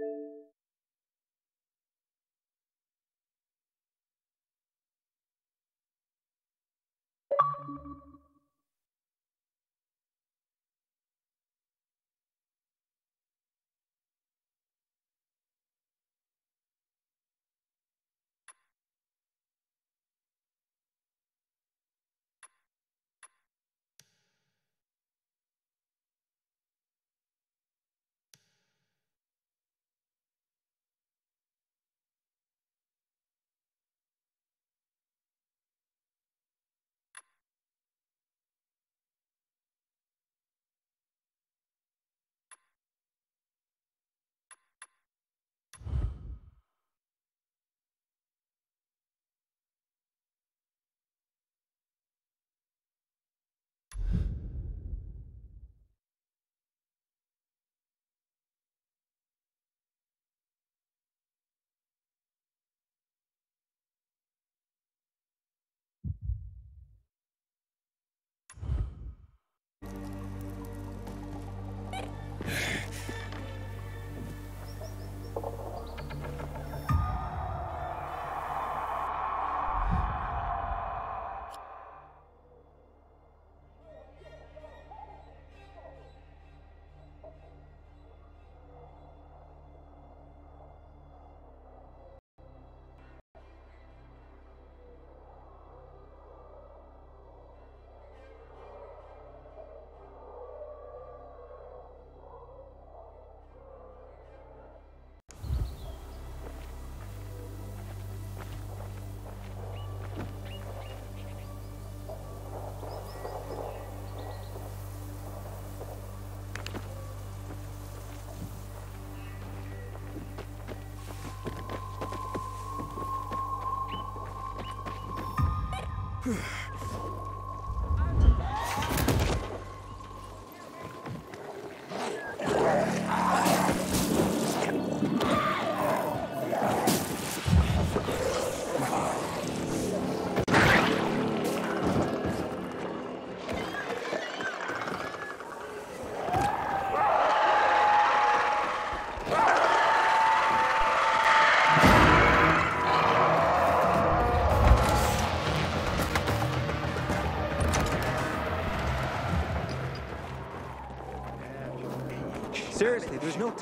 Thank you. No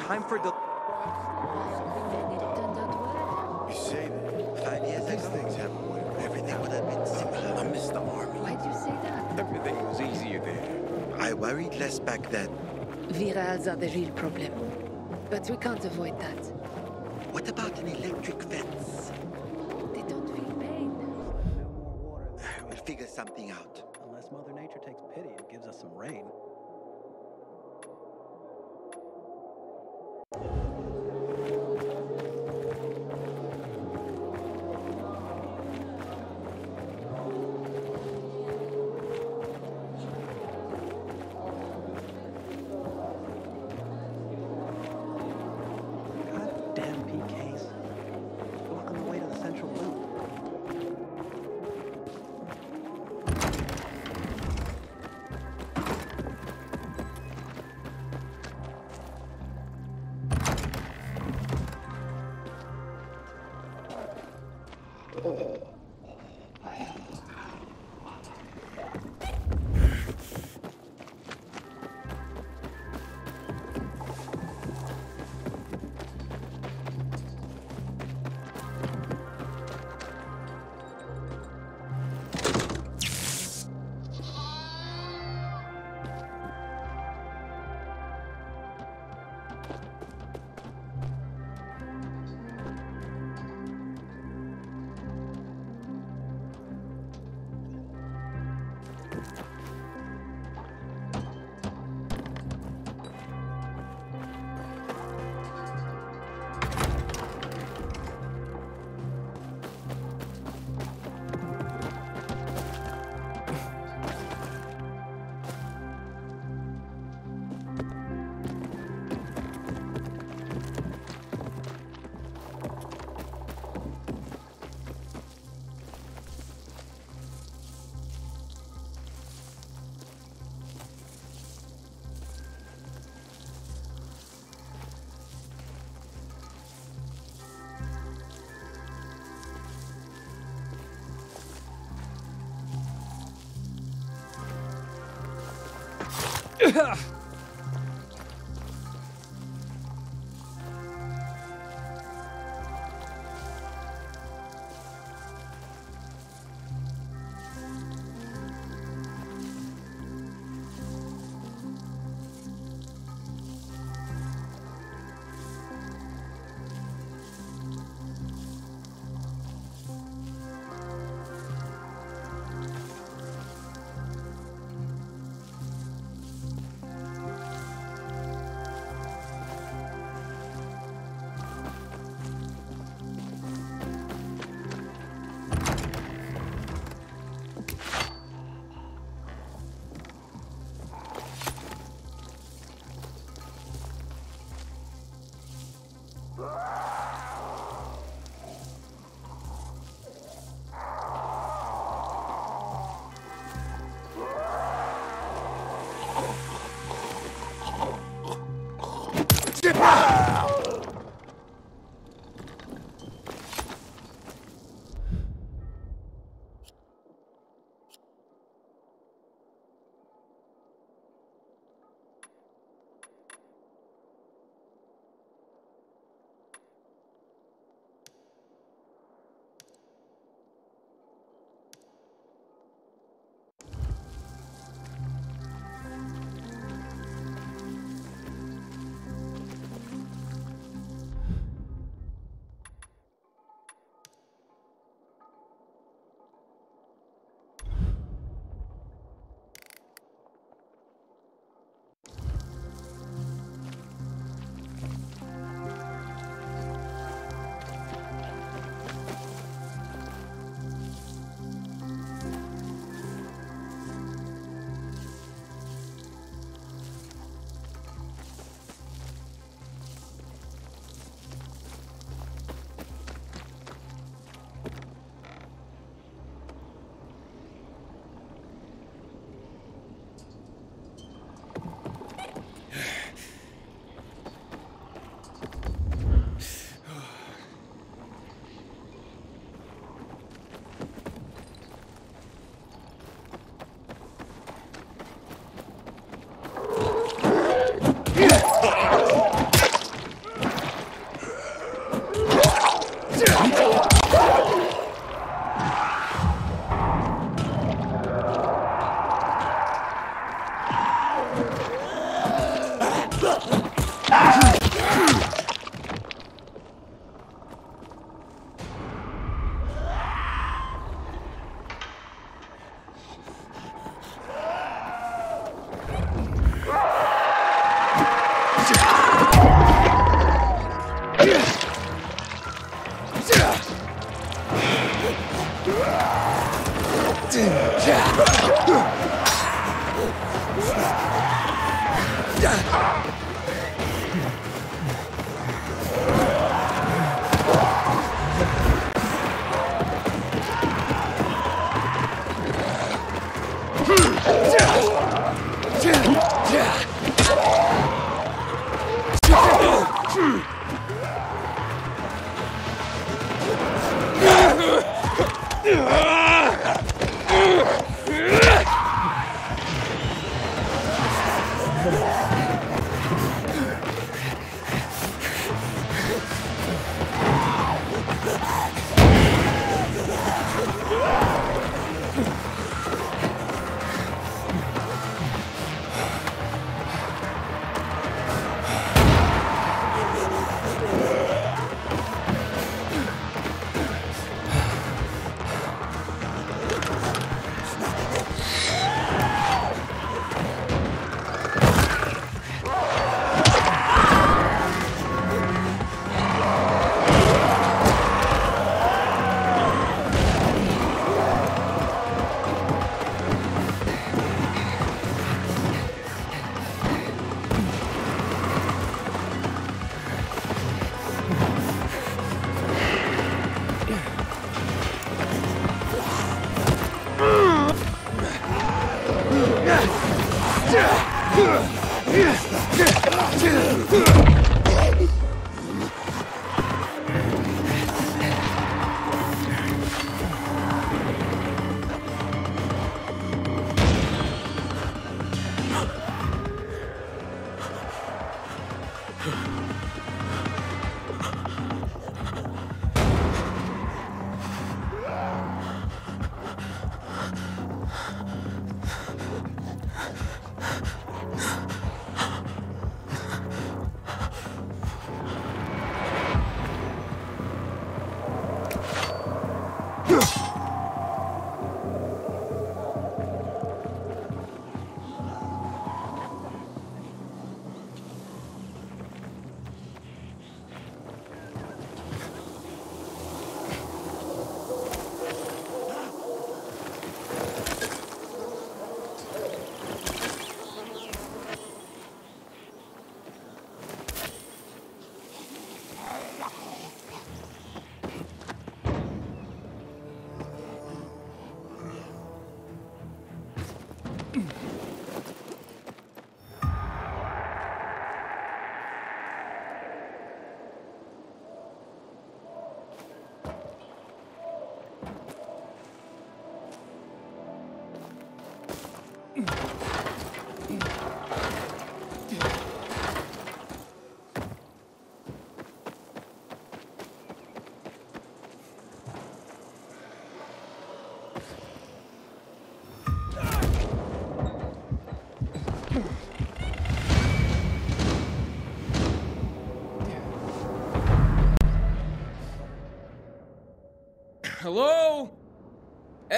time for the. You say that. Five years These things happen where everything would have been simpler. I miss the army. Why'd you say that? Everything was easier there. I worried less back then. Virals are the real problem. But we can't avoid that. What about an electric fence? They don't feel pain. No more water this We'll figure something out. unless Mother Nature takes pity and gives us some rain. Ugh!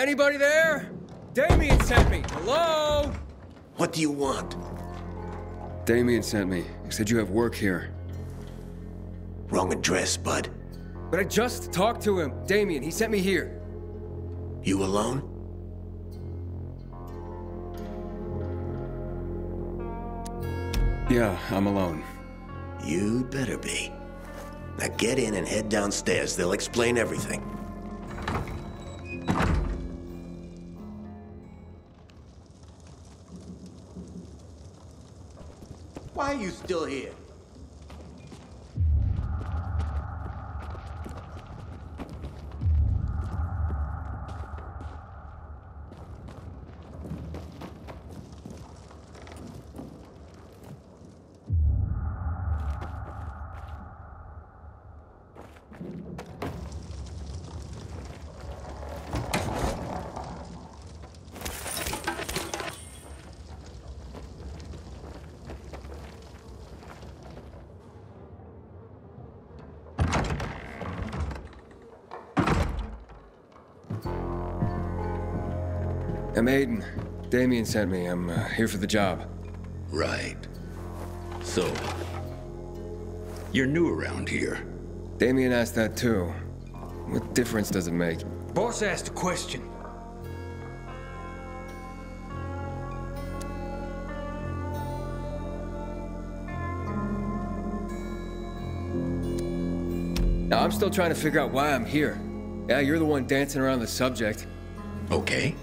Anybody there? Damien sent me. Hello? What do you want? Damien sent me. He said you have work here. Wrong address, bud. But I just talked to him. Damien, he sent me here. You alone? Yeah, I'm alone. You'd better be. Now get in and head downstairs. They'll explain everything. Still here? I'm Aiden. Damien sent me. I'm uh, here for the job. Right. So, you're new around here. Damien asked that too. What difference does it make? Boss asked a question. Now, I'm still trying to figure out why I'm here. Yeah, you're the one dancing around the subject. Okay.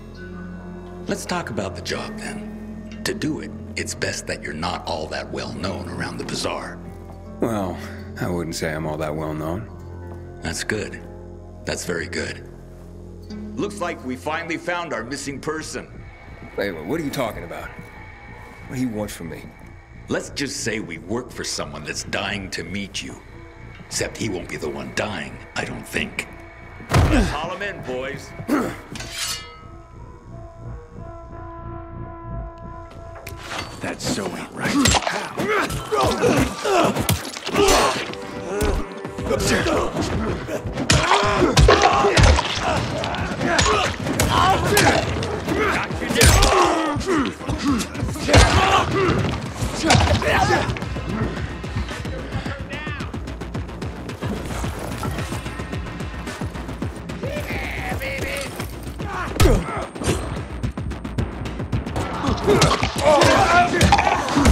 Let's talk about the job then. To do it, it's best that you're not all that well known around the bazaar. Well, I wouldn't say I'm all that well known. That's good. That's very good. Looks like we finally found our missing person. Wait, what are you talking about? What do you want from me? Let's just say we work for someone that's dying to meet you. Except he won't be the one dying, I don't think. Let's haul him in, boys. That so ain't right. You.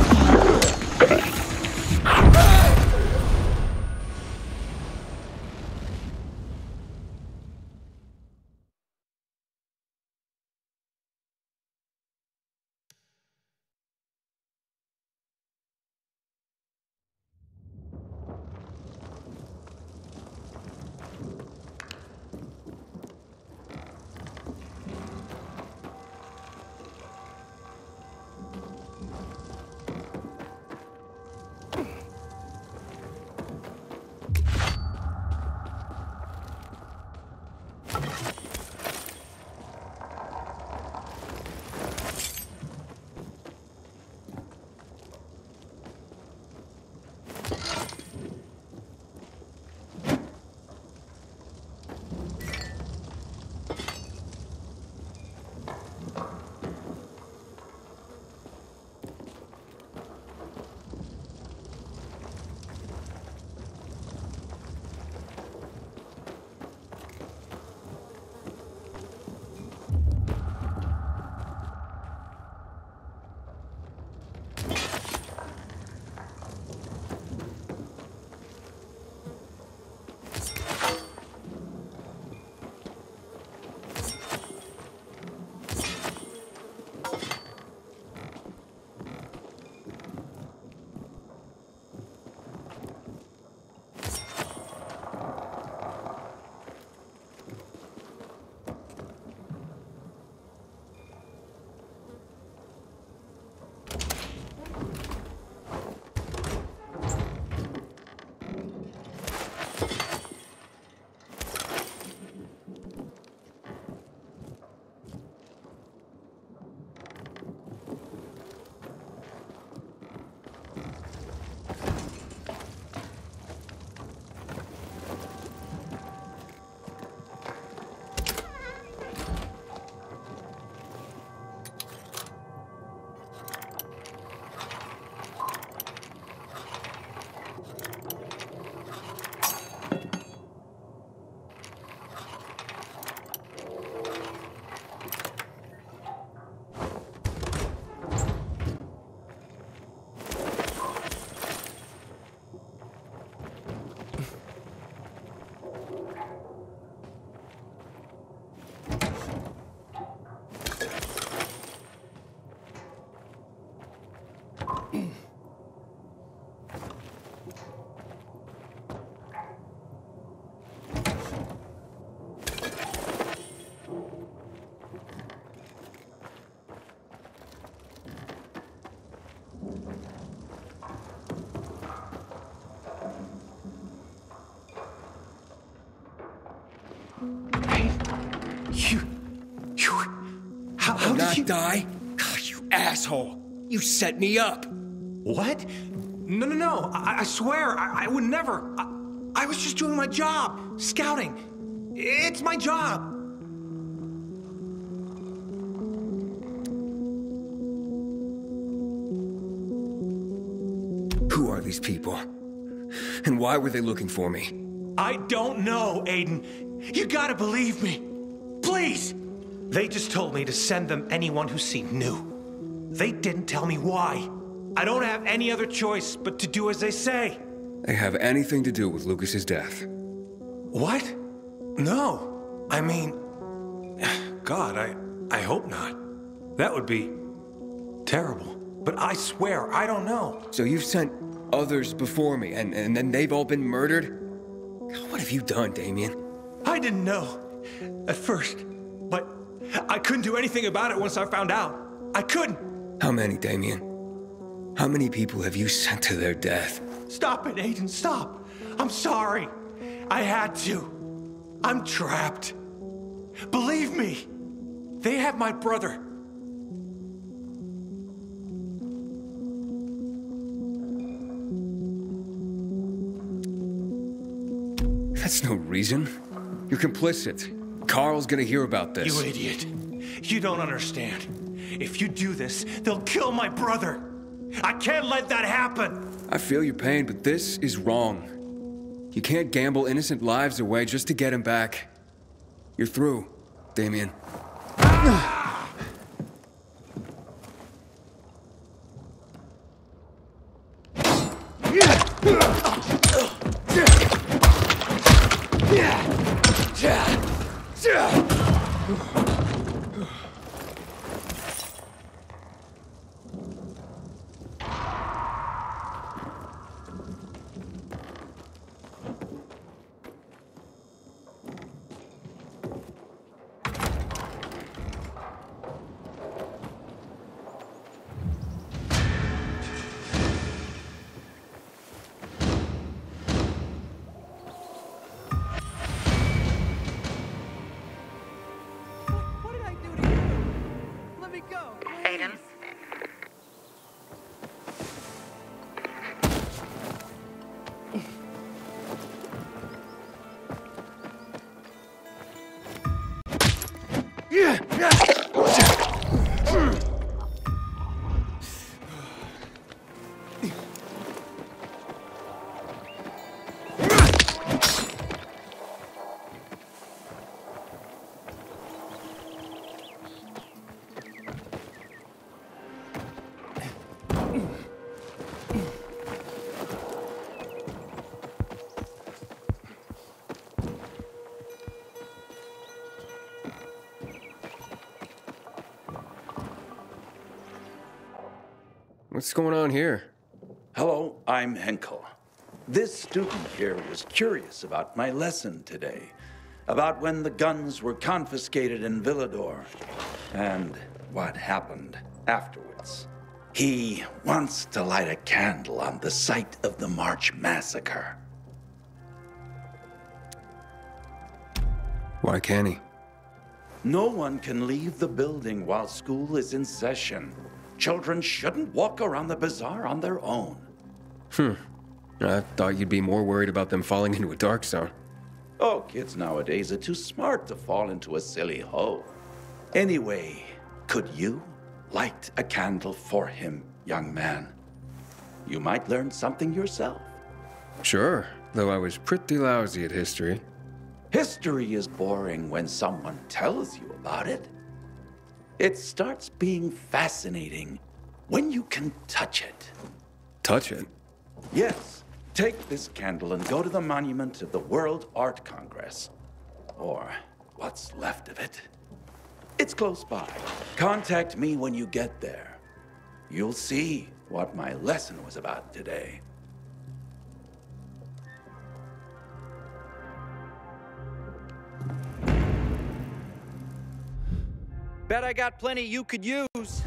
How, how Not you. die? God, you asshole! You set me up! What? No, no, no. I, I swear, I, I would never. I, I was just doing my job scouting. It's my job. Who are these people? And why were they looking for me? I don't know, Aiden. You gotta believe me. They just told me to send them anyone who seemed new. They didn't tell me why. I don't have any other choice but to do as they say. They have anything to do with Lucas's death. What? No. I mean, God, I I hope not. That would be terrible. But I swear, I don't know. So you've sent others before me, and, and then they've all been murdered? What have you done, Damien? I didn't know at first, but I couldn't do anything about it once I found out. I couldn't. How many, Damien? How many people have you sent to their death? Stop it, Aiden, stop. I'm sorry. I had to. I'm trapped. Believe me, they have my brother. That's no reason. You're complicit. Carl's gonna hear about this. You idiot. You don't understand. If you do this, they'll kill my brother. I can't let that happen. I feel your pain, but this is wrong. You can't gamble innocent lives away just to get him back. You're through, Damien. Ah! Going on here? Hello, I'm Henkel. This student here was curious about my lesson today, about when the guns were confiscated in Villedor, and what happened afterwards. He wants to light a candle on the site of the March Massacre. Why can't he? No one can leave the building while school is in session. Children shouldn't walk around the bazaar on their own. Hmm. I thought you'd be more worried about them falling into a dark zone. Oh, kids nowadays are too smart to fall into a silly hole. Anyway, could you light a candle for him, young man? You might learn something yourself. Sure, though I was pretty lousy at history. History is boring when someone tells you about it. It starts being fascinating when you can touch it. Touch it. Yes, take this candle and go to the monument of the World Art Congress. Or what's left of it. It's close by. Contact me when you get there. You'll see what my lesson was about today. Bet I got plenty you could use.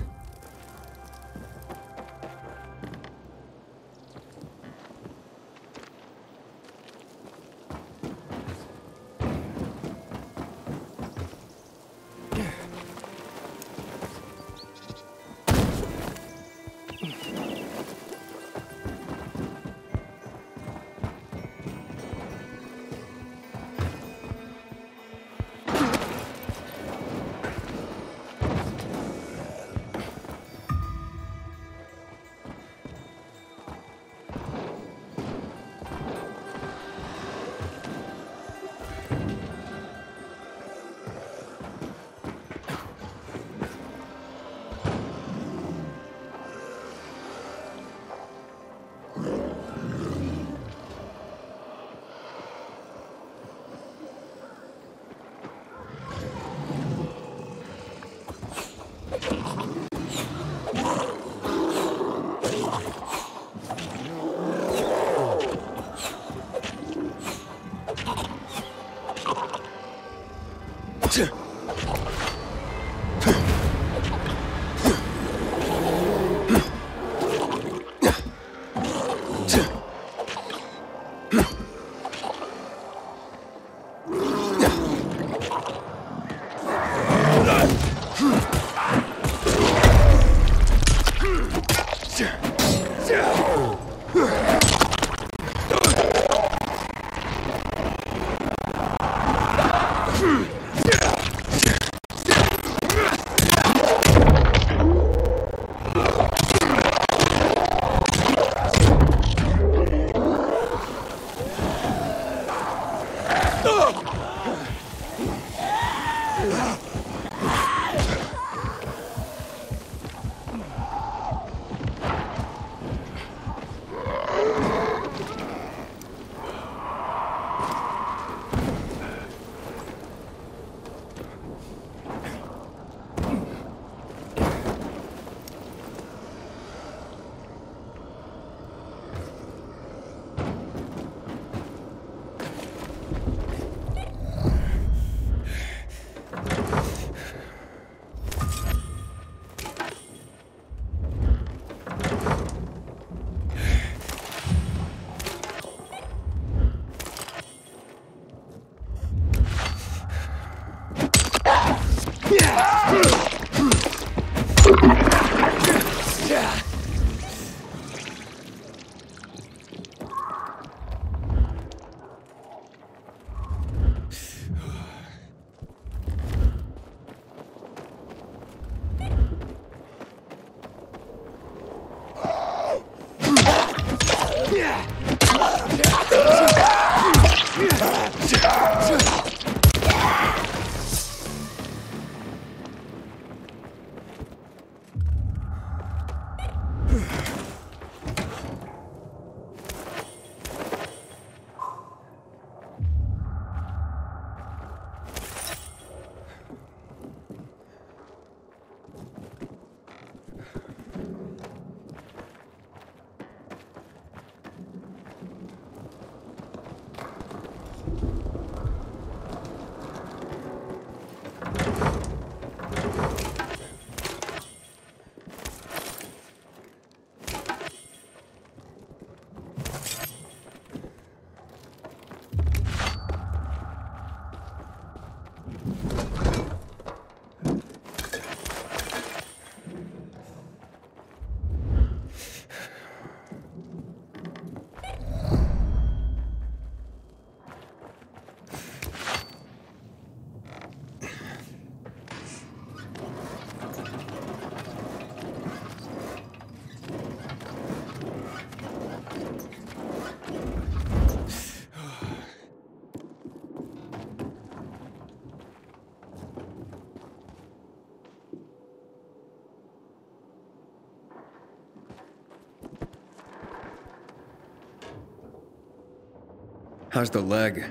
How's the leg?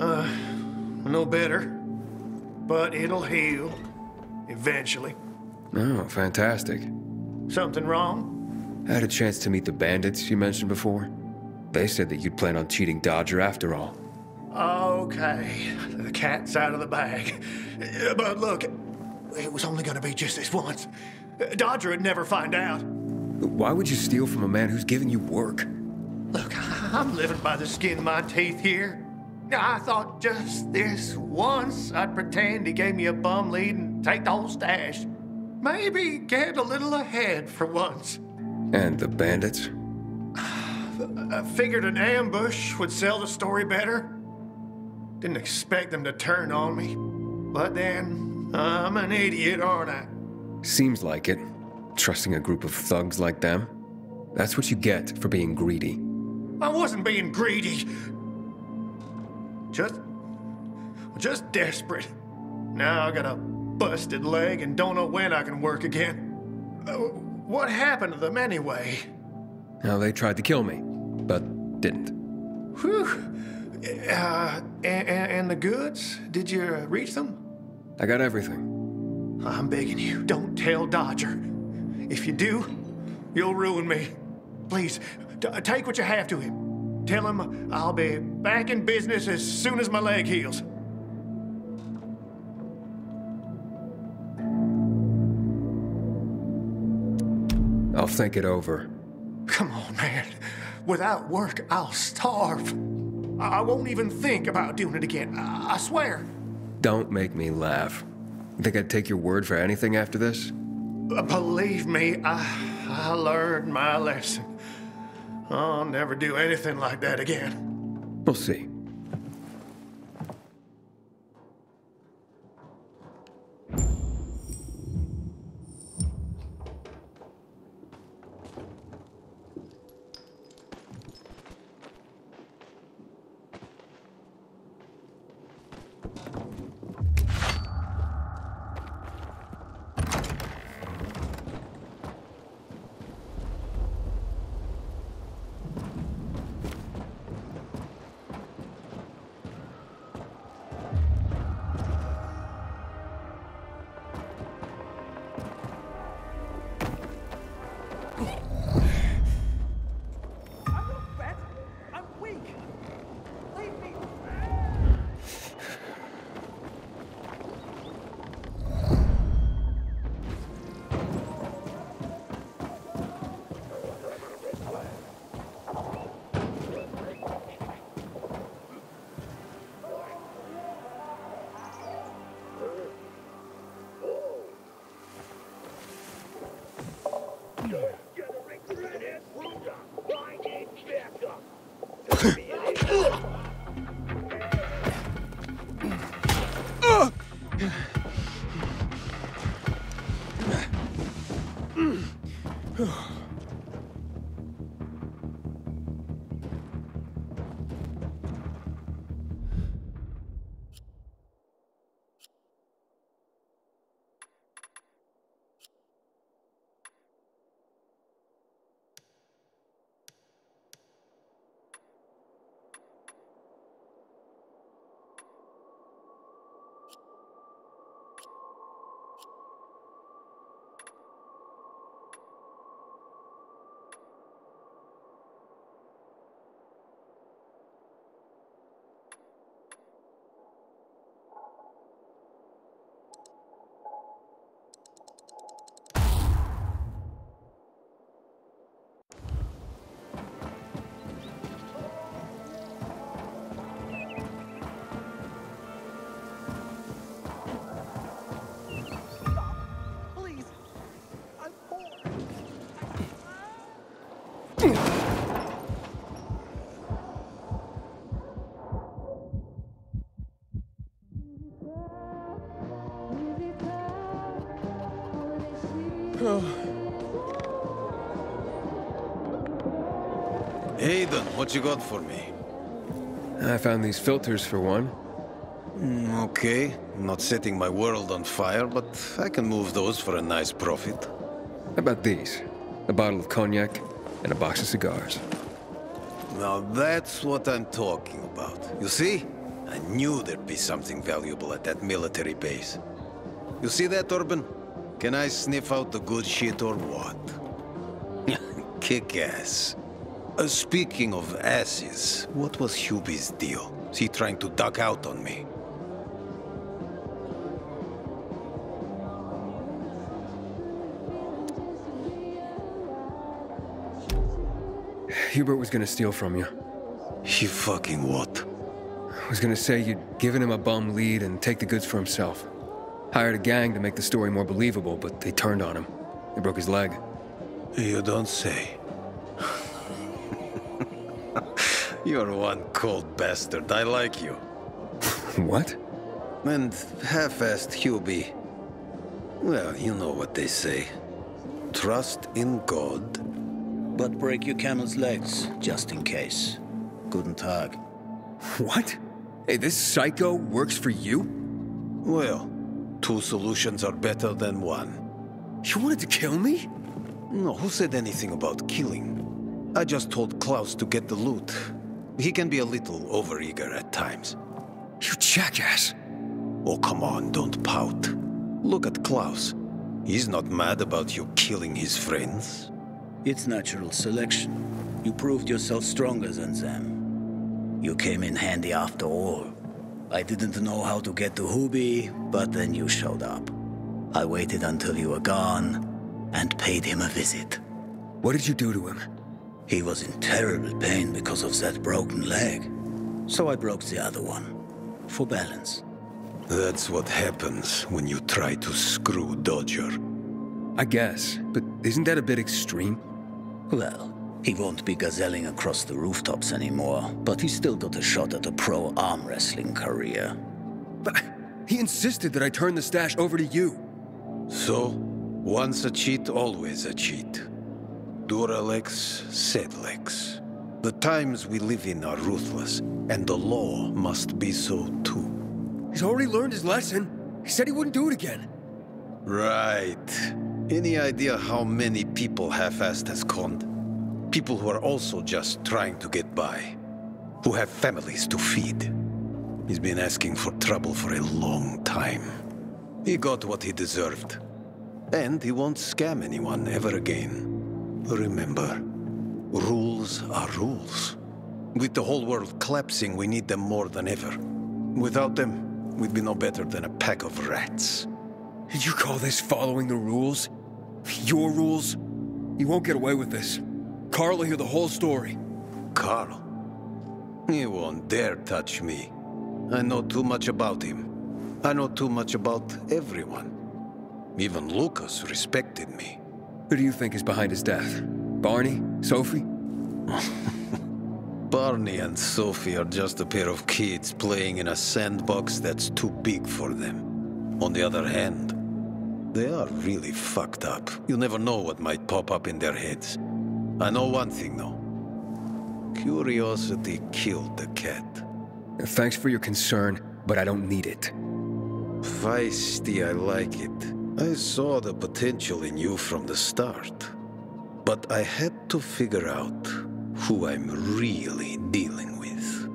Uh, no better. But it'll heal. Eventually. Oh, fantastic. Something wrong? I had a chance to meet the bandits you mentioned before. They said that you'd plan on cheating Dodger after all. Okay. The cat's out of the bag. Uh, But look, it was only gonna be just this once. Dodger would never find out. Why would you steal from a man who's giving you work? I'm living by the skin of my teeth here. I thought just this once I'd pretend he gave me a bum lead and take the whole stash. Maybe get a little ahead for once. And the bandits? I figured an ambush would sell the story better. Didn't expect them to turn on me. But then, I'm an idiot, aren't I? Seems like it. Trusting a group of thugs like them. That's what you get for being greedy. I wasn't being greedy. Just. just desperate. Now I got a busted leg and don't know when I can work again. Uh, what happened to them anyway? Now, they tried to kill me, but didn't. Whew. Uh, and, and the goods? Did you reach them? I got everything. I'm begging you, don't tell Dodger. If you do, you'll ruin me. Please, take what you have to him. Tell him I'll be back in business as soon as my leg heals. I'll think it over. Come on, man. Without work, I'll starve. I I won't even think about doing it again. I, I swear. Don't make me laugh. You think I'd take your word for anything after this? Uh, Believe me, I, I learned my lesson. I'll never do anything like that again. We'll see. Please. What you got for me? I found these filters for one. Mm, okay, I'm not setting my world on fire, but I can move those for a nice profit. How about these? A bottle of cognac and a box of cigars. Now that's what I'm talking about. You see? I knew there'd be something valuable at that military base. You see that, Urban? Can I sniff out the good shit or what? Kick ass. Uh, speaking of asses, what was Hubie's deal? Is he trying to duck out on me? Hubert was gonna steal from you. He fucking what? I was gonna say you'd given him a bum lead and take the goods for himself. Hired a gang to make the story more believable, but they turned on him. They broke his leg. You don't say. You're one cold bastard. I like you. What? And half-assed Hubie. Well, you know what they say. Trust in God. But break your camel's legs, just in case. Guten Tag. What? Hey, this psycho works for you? Well, two solutions are better than one. You wanted to kill me? No, who said anything about killing? I just told Klaus to get the loot. He can be a little overeager at times. You jackass. Oh, come on, don't pout. Look at Klaus. He's not mad about you killing his friends. It's natural selection. You proved yourself stronger than them. You came in handy after all. I didn't know how to get to Hubie, but then you showed up. I waited until you were gone and paid him a visit. What did you do to him? He was in terrible pain because of that broken leg. So I broke the other one. For balance. That's what happens when you try to screw Dodger. I guess, but isn't that a bit extreme? Well, he won't be gazelling across the rooftops anymore, but he's still got a shot at a pro arm wrestling career. But he insisted that I turn the stash over to you. So, once a cheat, always a cheat. Duralex, Sedlex. The times we live in are ruthless, and the law must be so too. He's already learned his lesson. He said he wouldn't do it again. Right. Any idea how many people half-assed has conned? People who are also just trying to get by. Who have families to feed. He's been asking for trouble for a long time. He got what he deserved. And he won't scam anyone ever again. Remember, rules are rules. With the whole world collapsing, we need them more than ever. Without them, we'd be no better than a pack of rats. Did you call this following the rules? Your rules? You won't get away with this. Carl will hear the whole story. Carl? He won't dare touch me. I know too much about him. I know too much about everyone. Even Lucas respected me. Who do you think is behind his death? Barney? Sophie? Barney and Sophie are just a pair of kids playing in a sandbox that's too big for them. On the other hand, they are really fucked up. You never know what might pop up in their heads. I know one thing, though. Curiosity killed the cat. Thanks for your concern, but I don't need it. Feisty, I like it. I saw the potential in you from the start. But I had to figure out who I'm really dealing with.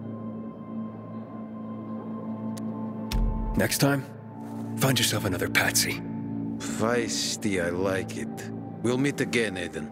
Next time, find yourself another patsy. Feisty, I like it. We'll meet again, Aiden.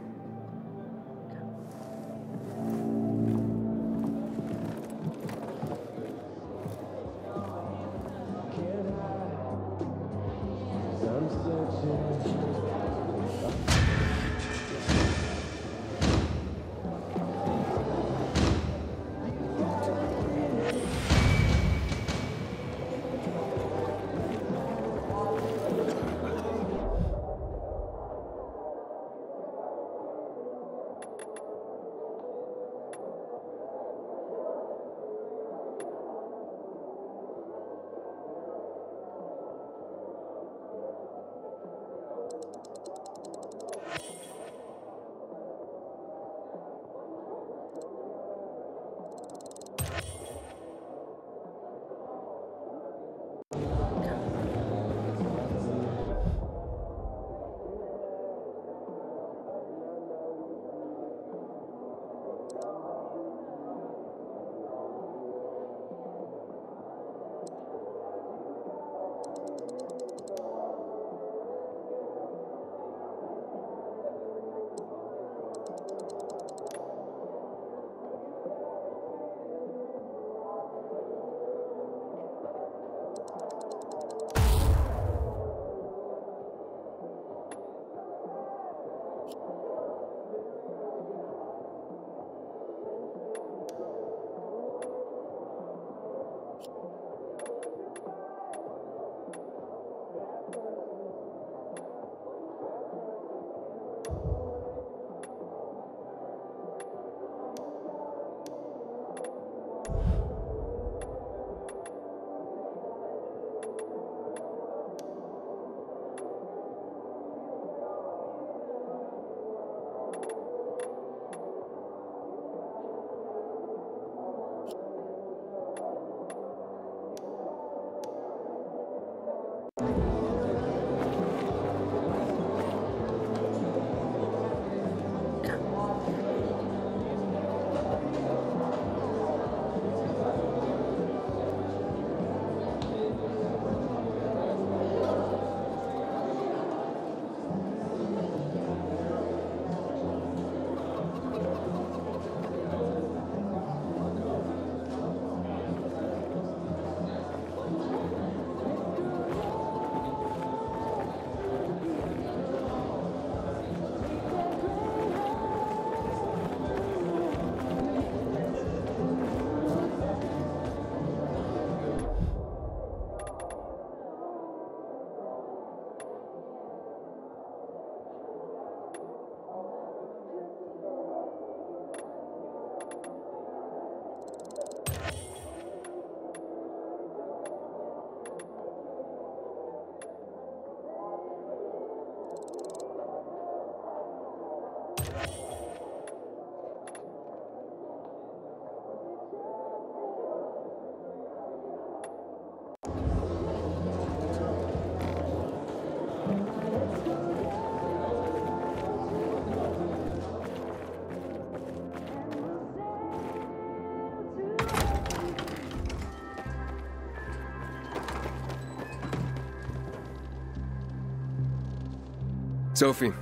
Sophie,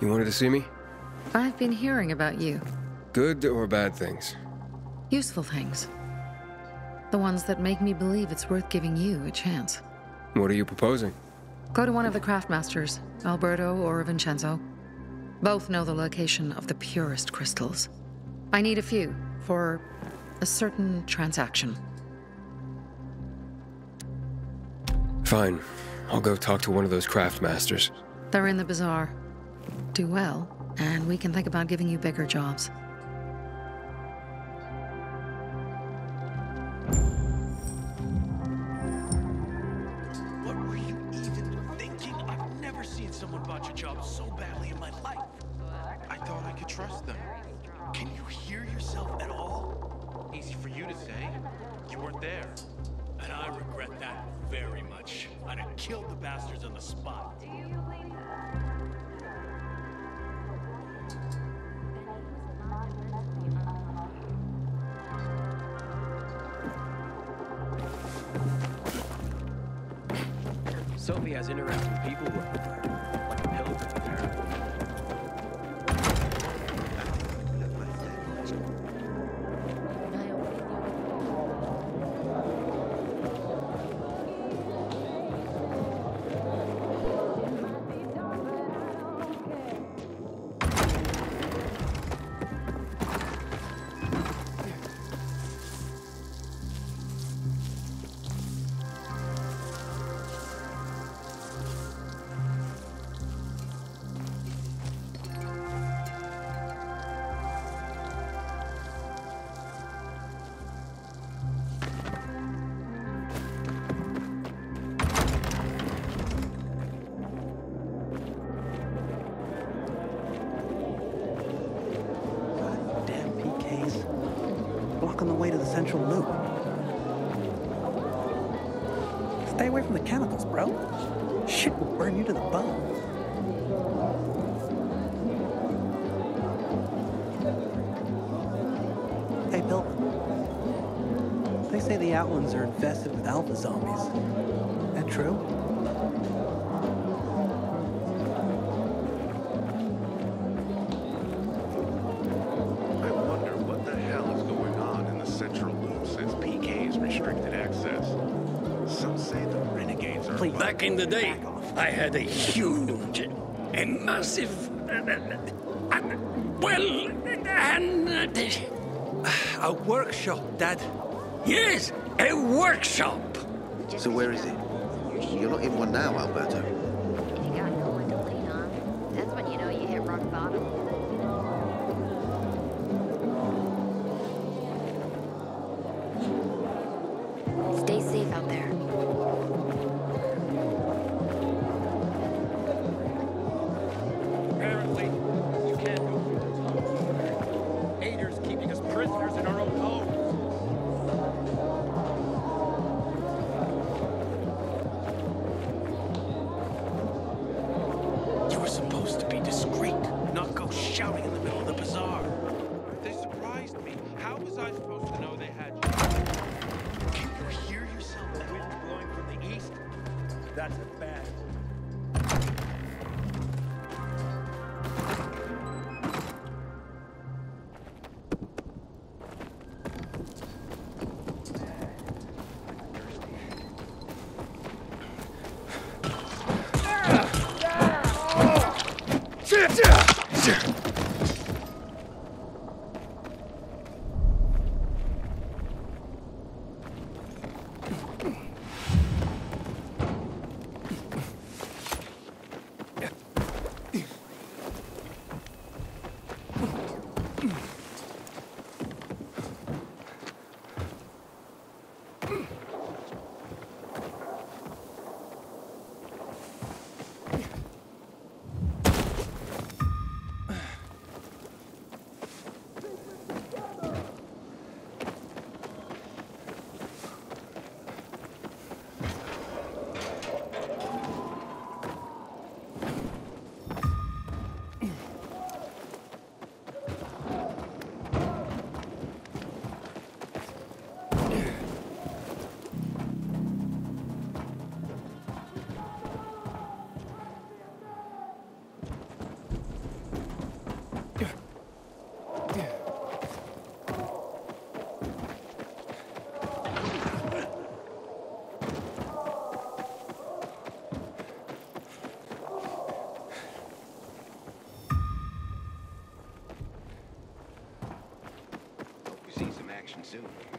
you wanted to see me? I've been hearing about you. Good or bad things? Useful things. The ones that make me believe it's worth giving you a chance. What are you proposing? Go to one of the craftmasters, Alberto or Vincenzo. Both know the location of the purest crystals. I need a few for a certain transaction. Fine. I'll go talk to one of those craftmasters. They're in the bazaar. Do well, and we can think about giving you bigger jobs. bro. Shit will burn you to the bone. Hey, Bill. They say the Outlands are infested with alpha zombies. Is That true? back in the day, I had a huge a massive. And, well, and. Uh, a workshop, Dad. Yes, a workshop. So where is it? You're not in one now, Alberto. soon.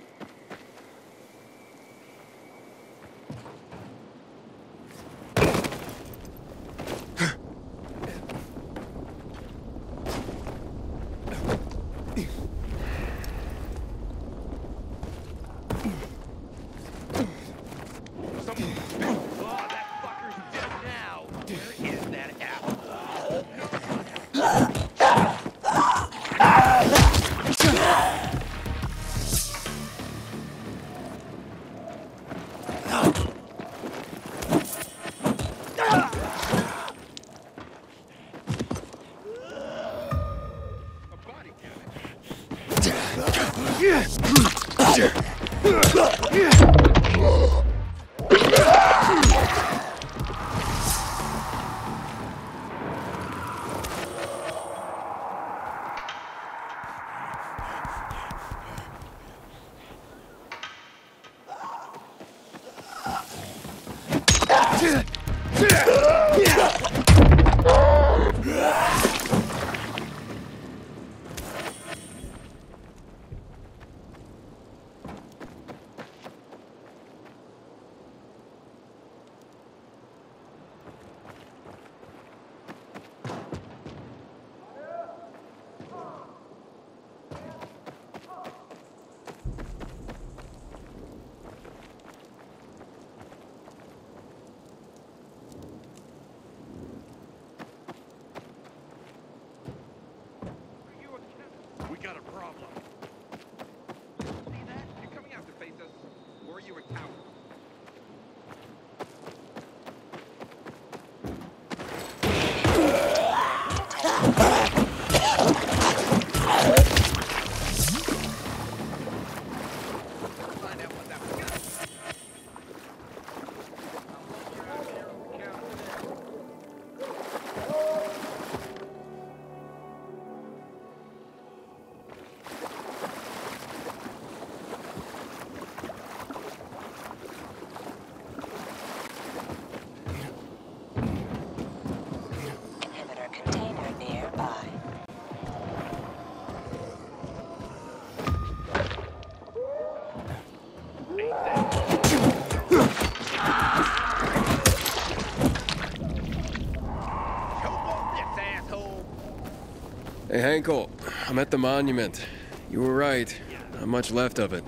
Hankel, I'm at the monument. You were right. Not much left of it.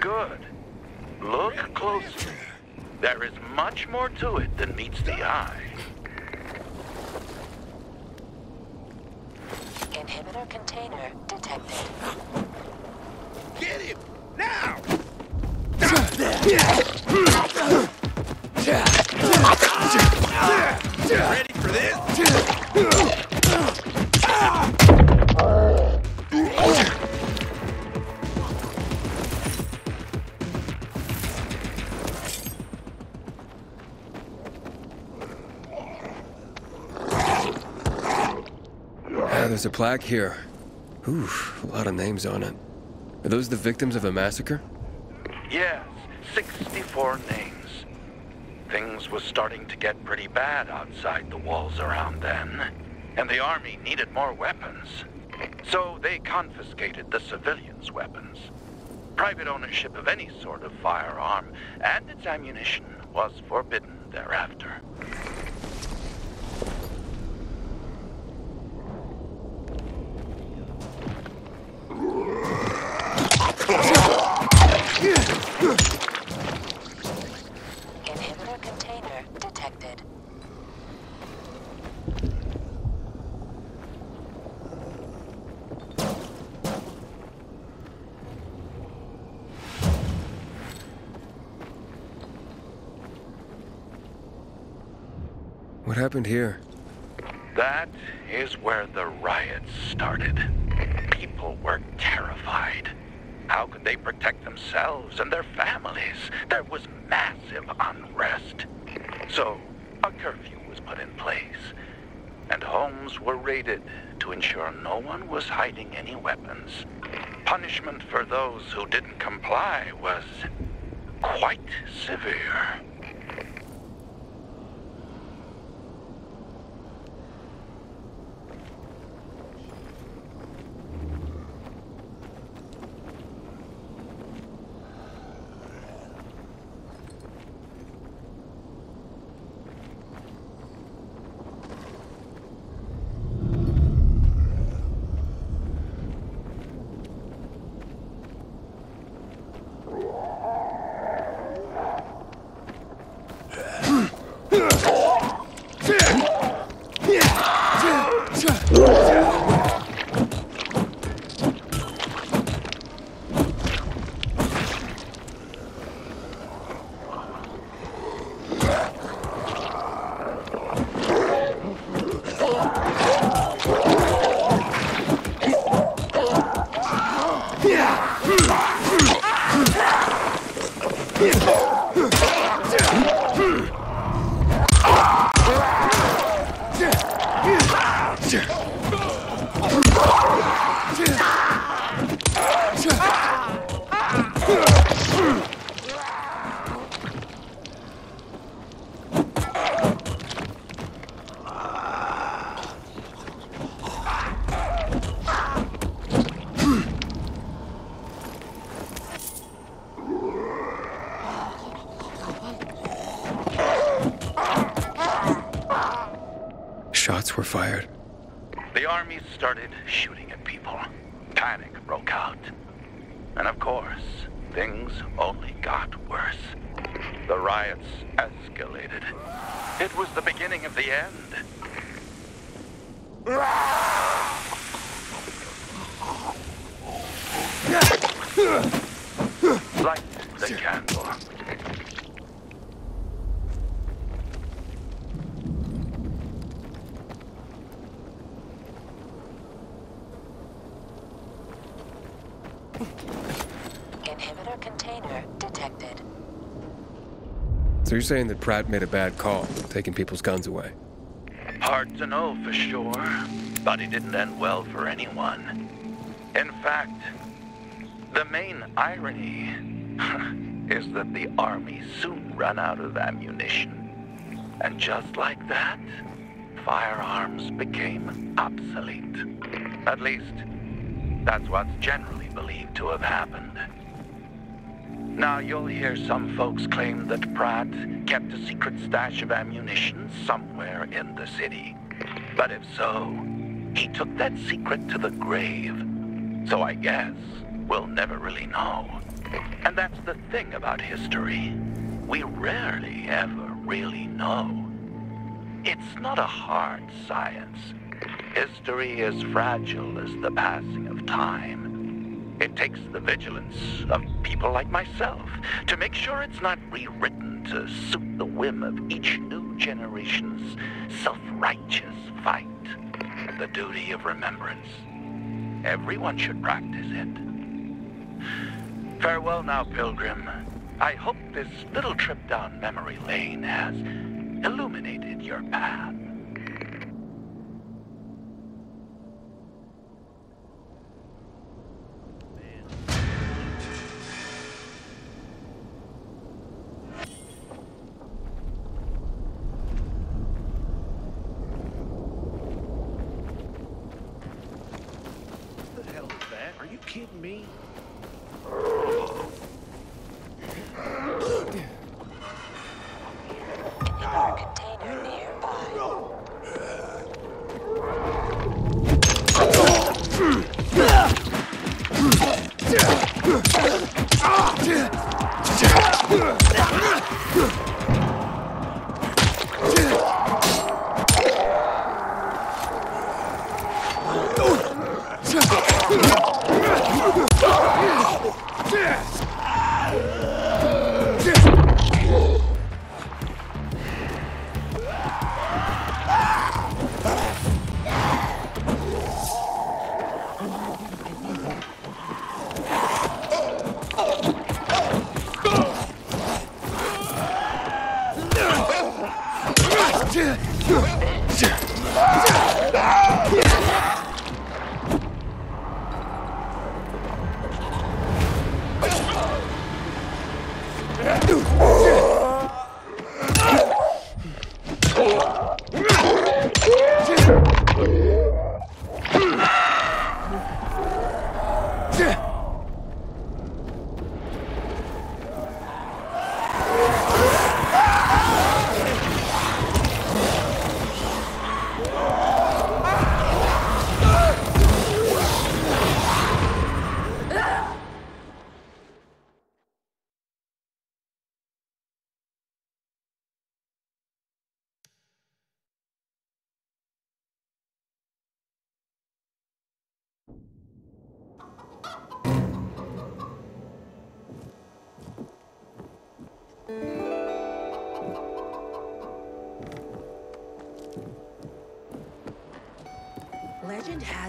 Good. Look closely. There is much more to it than meets the eye. There's a plaque here. Oof, a lot of names on it. Are those the victims of a massacre? Yes, 64 names. Things was starting to get pretty bad outside the walls around then, and the army needed more weapons. So they confiscated the civilians' weapons. Private ownership of any sort of firearm and its ammunition was forbidden thereafter. Happened here? That is where the riots started. People were terrified. How could they protect themselves and their families? There was massive unrest. So, a curfew was put in place, and homes were raided to ensure no one was hiding any weapons. Punishment for those who didn't comply was quite severe. You're saying that Pratt made a bad call, taking people's guns away? Hard to know for sure, but it didn't end well for anyone. In fact, the main irony is that the army soon ran out of ammunition. And just like that, firearms became obsolete. At least, that's what's generally believed to have happened. Now, you'll hear some folks claim that Pratt kept a secret stash of ammunition somewhere in the city. But if so, he took that secret to the grave. So I guess we'll never really know. And that's the thing about history. We rarely ever really know. It's not a hard science. History is fragile as the passing of time. It takes the vigilance of people like myself to make sure it's not rewritten to suit the whim of each new generation's self-righteous fight. The duty of remembrance. Everyone should practice it. Farewell now, Pilgrim. I hope this little trip down memory lane has illuminated your path.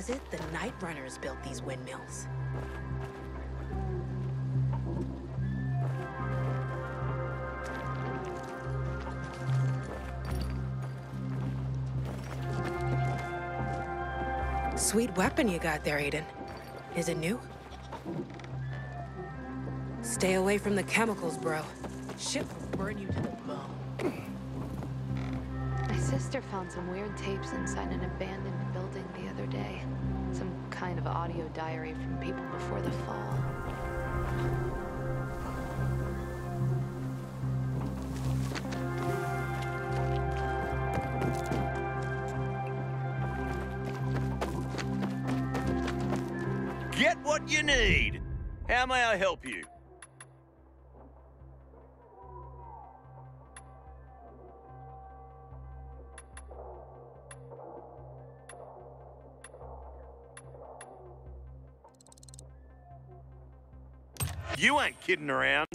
Has it the Night Runners built these windmills. Sweet weapon you got there, Aiden. Is it new? Stay away from the chemicals, bro. Shit will burn you to the sister found some weird tapes inside an abandoned building the other day. Some kind of audio diary from people before the fall. Get what you need! How may I help? Kidding around.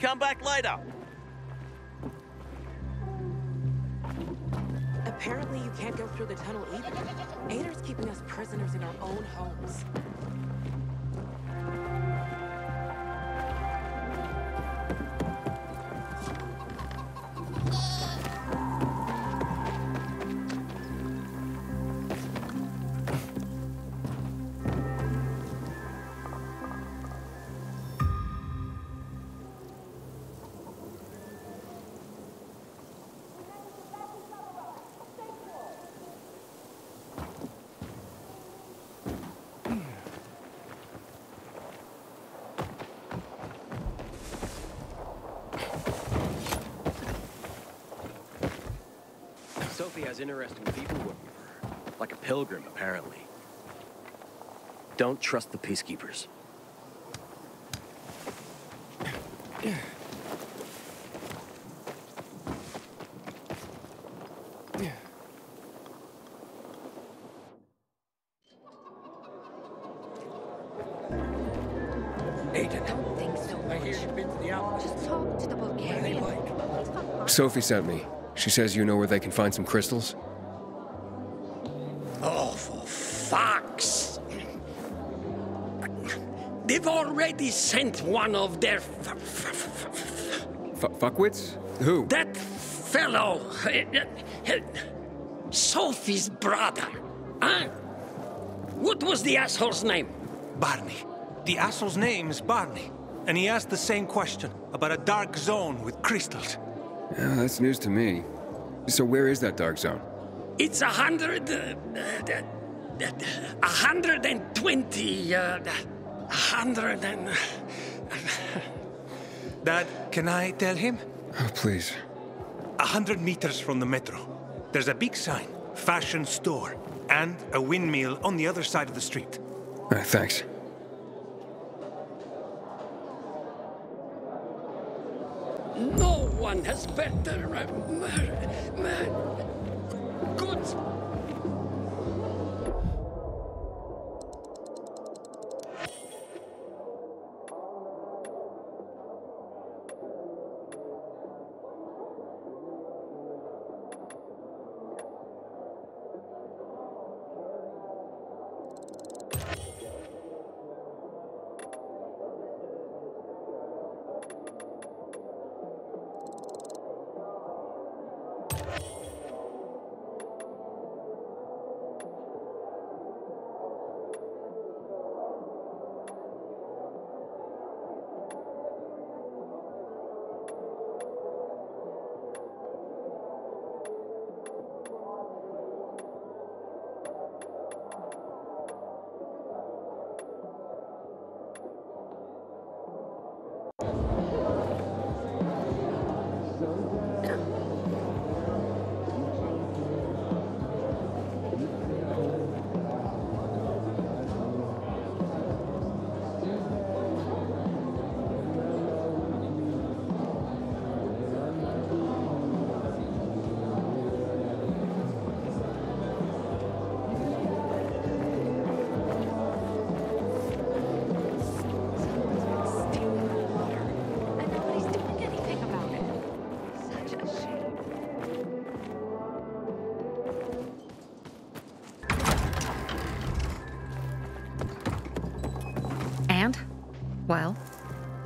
Come back later. Apparently you can't go through the tunnel either. Ader's keeping us prisoners in our own homes. Trust the peacekeepers. Aiden. Don't think so much. I hear you've been to the Alps. Just talk to the Bulgarian. Sophie sent me. She says you know where they can find some crystals. Already sent one of their. F- f- F fuckwits? Who? that fellow. uh, uh, Sophie's brother. Huh? What was the asshole's name? Barney. The asshole's name is Barney. And he asked the same question about a dark zone with crystals. Yeah, that's news to me. So where is that dark zone? It's a hundred. Uh, uh, uh, a hundred and twenty. Uh, a hundred and. Dad, can I tell him? Oh, please. A hundred meters from the metro. There's a big sign, fashion store, and a windmill on the other side of the street. All right, thanks. No one has better. Uh, ma- ma- good.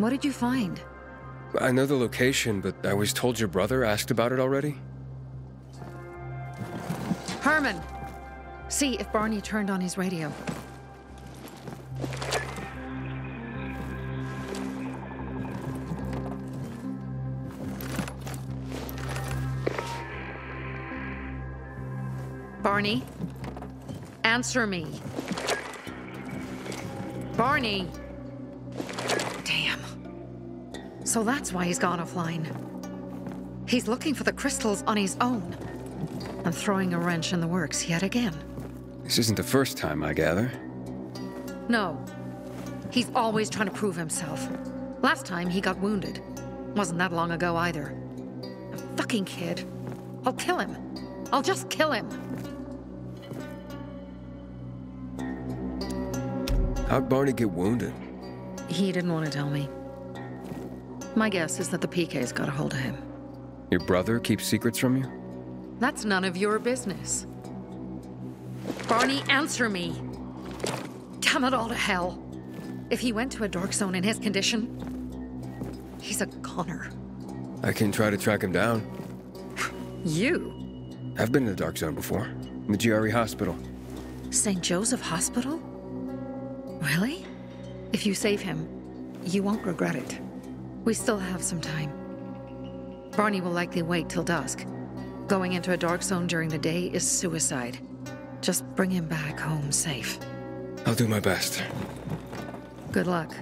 What did you find? I know the location, but I was told your brother asked about it already. Herman! See if Barney turned on his radio. Barney? Answer me. Barney! So that's why he's gone offline. He's looking for the crystals on his own. And throwing a wrench in the works yet again. This isn't the first time, I gather. No. He's always trying to prove himself. Last time he got wounded. Wasn't that long ago either. A fucking kid. I'll kill him. I'll just kill him. How'd Barney get wounded? He didn't want to tell me. My guess is that the PK's got a hold of him. Your brother keeps secrets from you? That's none of your business. Barney, answer me. Damn it all to hell. If he went to a dark zone in his condition, he's a goner. I can try to track him down. You? I've been in the dark zone before. In the GRE hospital. St. Joseph Hospital? Really? If you save him, you won't regret it. We still have some time. Barney will likely wait till dusk. Going into a dark zone during the day is suicide. Just bring him back home safe. I'll do my best. Good luck.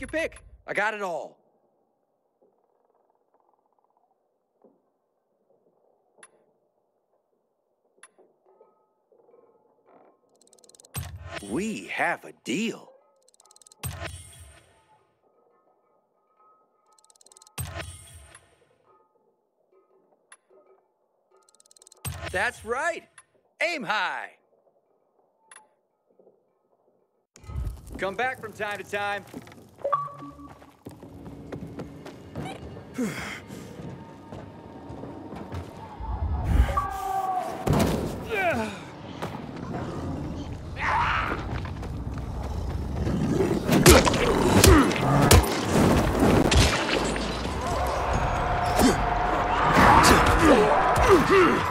Take your pick. I got it all. We have a deal. That's right. Aim high. Come back from time to time. Hmm.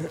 Yeah.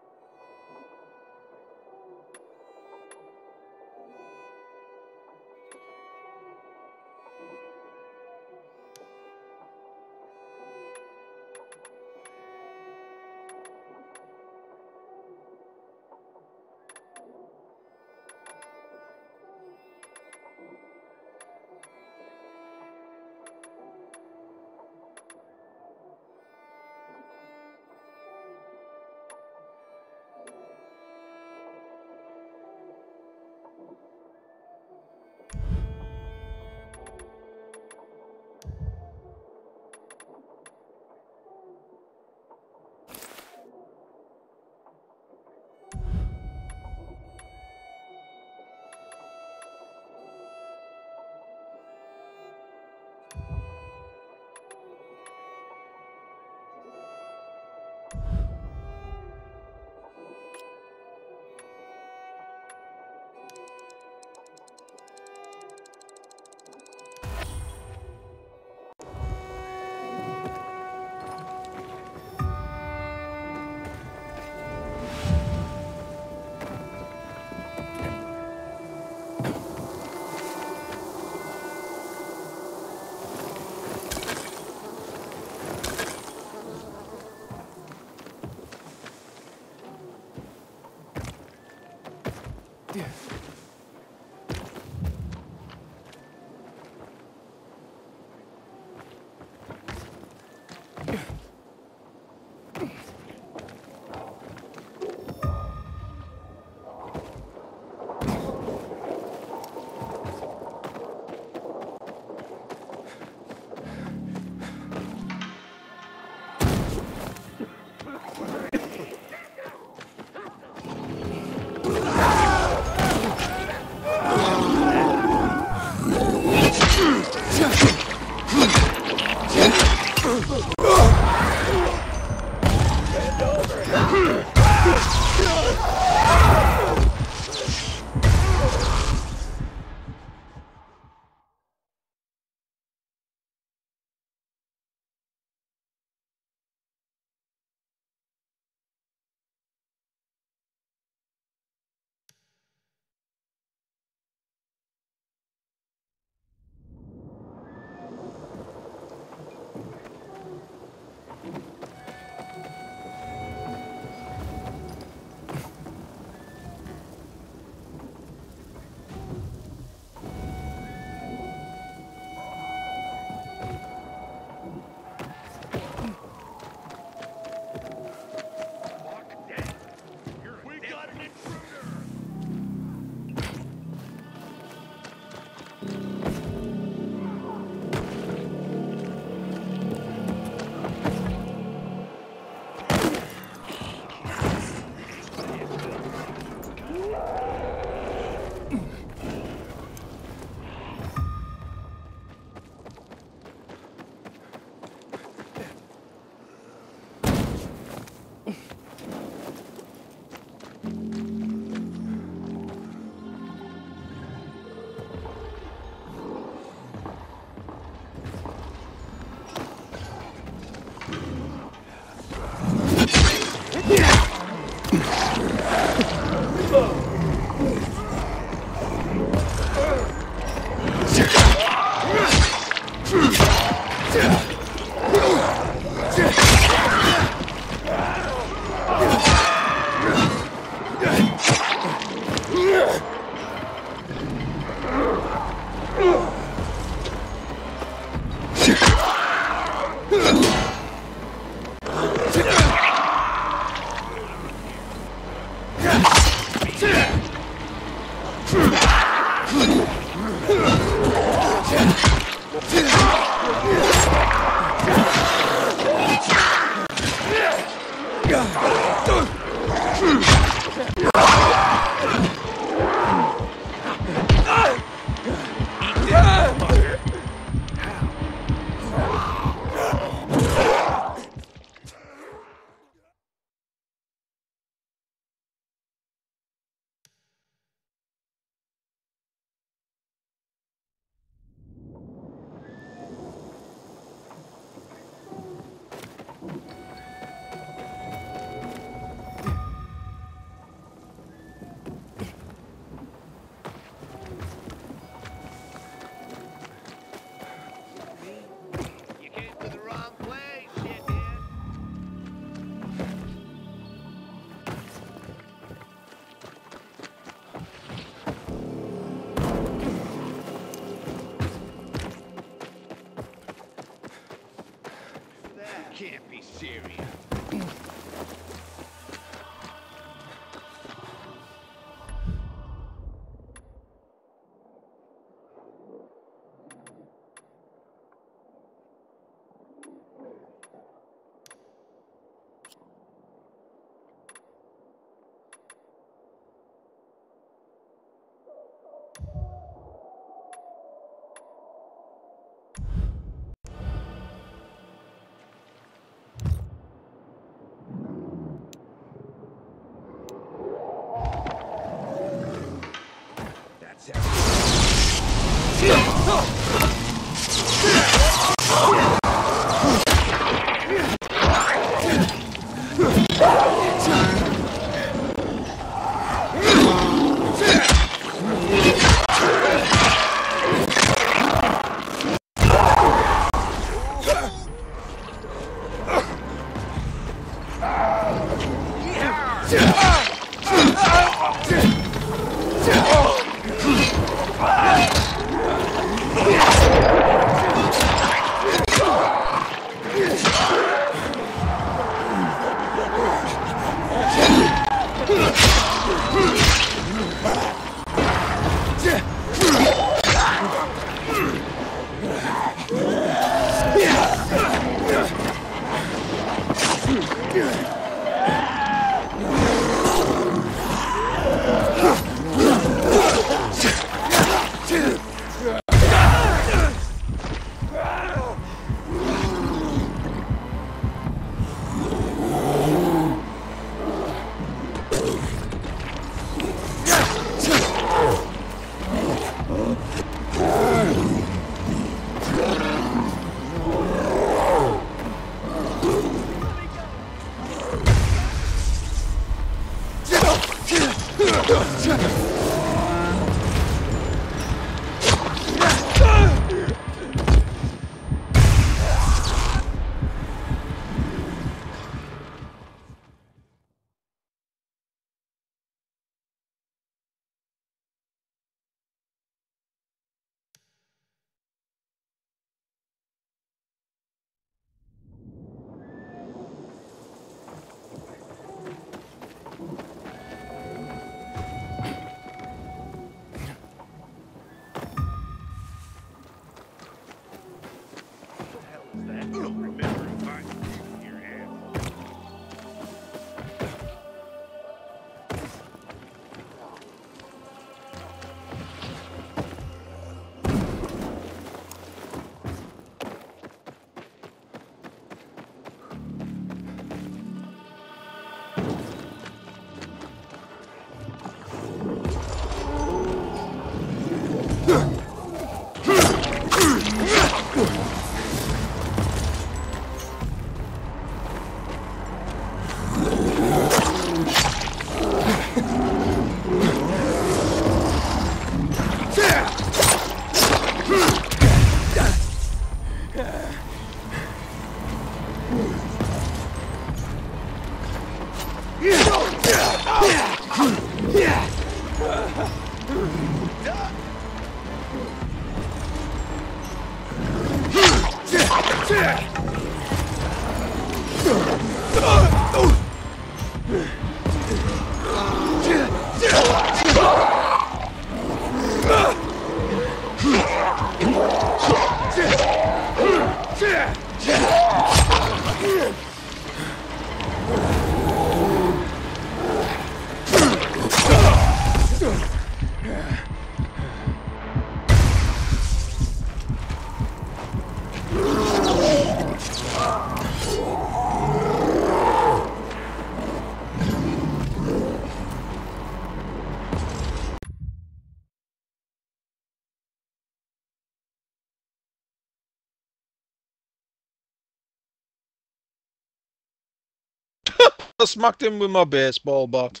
I smacked him with my baseball bat.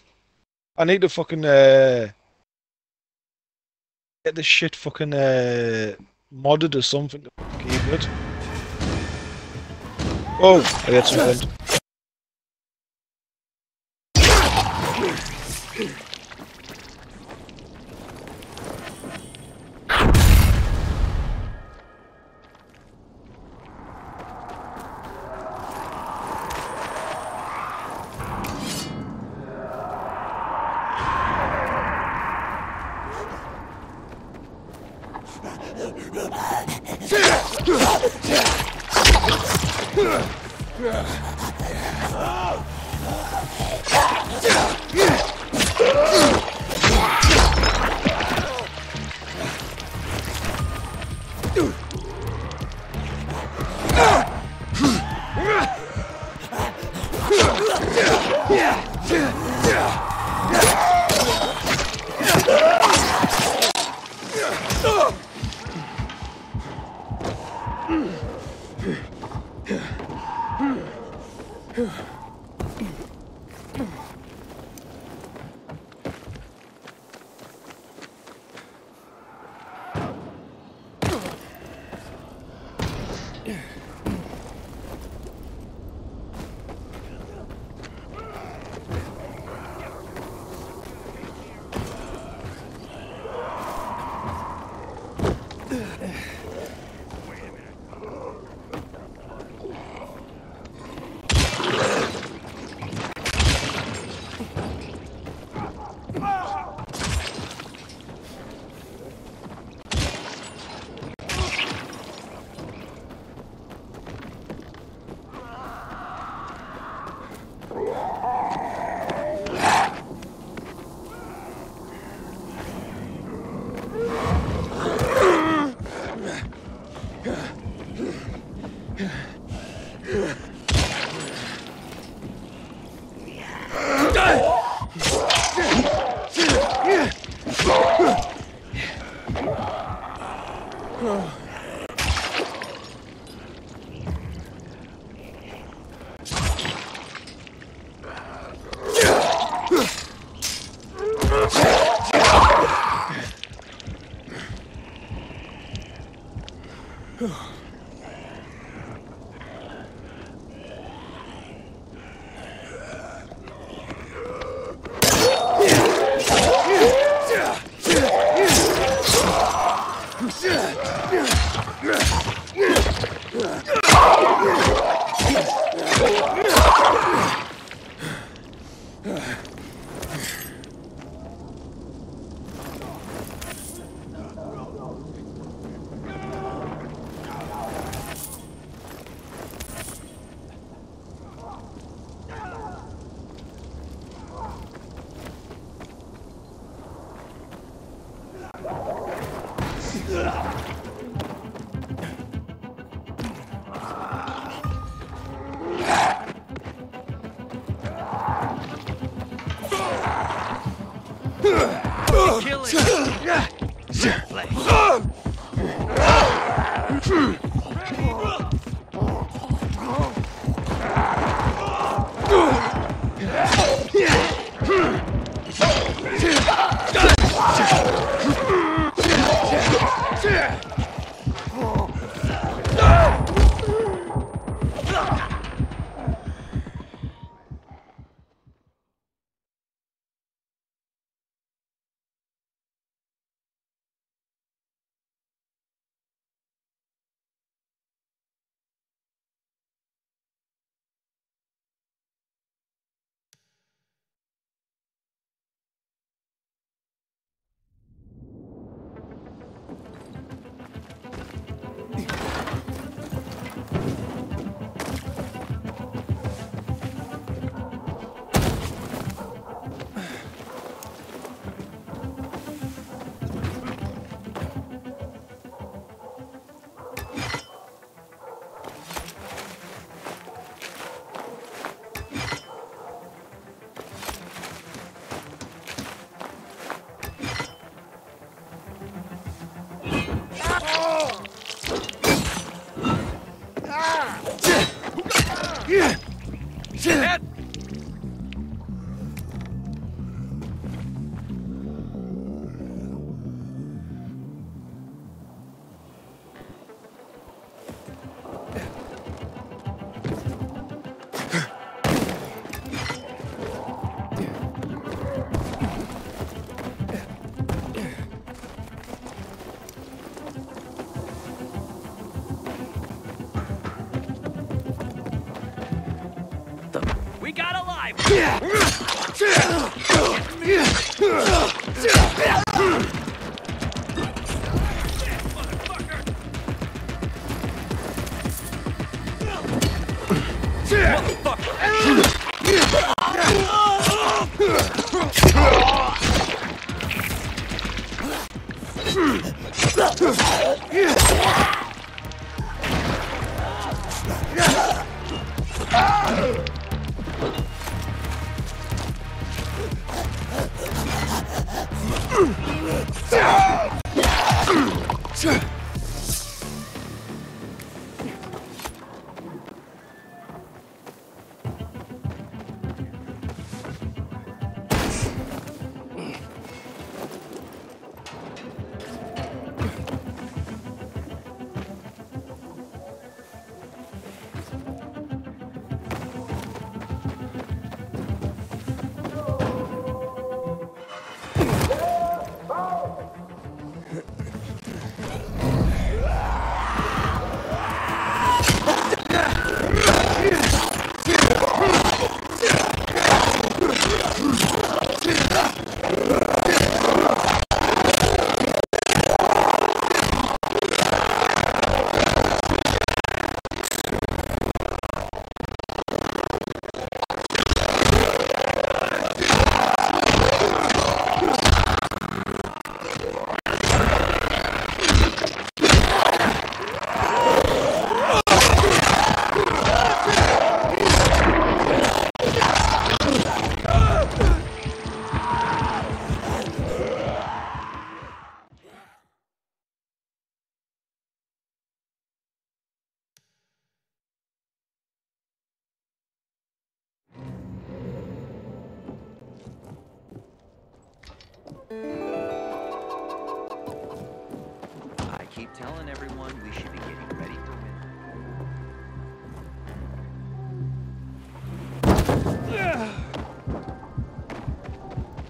I need to fucking uh, get this shit fucking uh, modded or something to keep it. Oh, I get something. I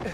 哎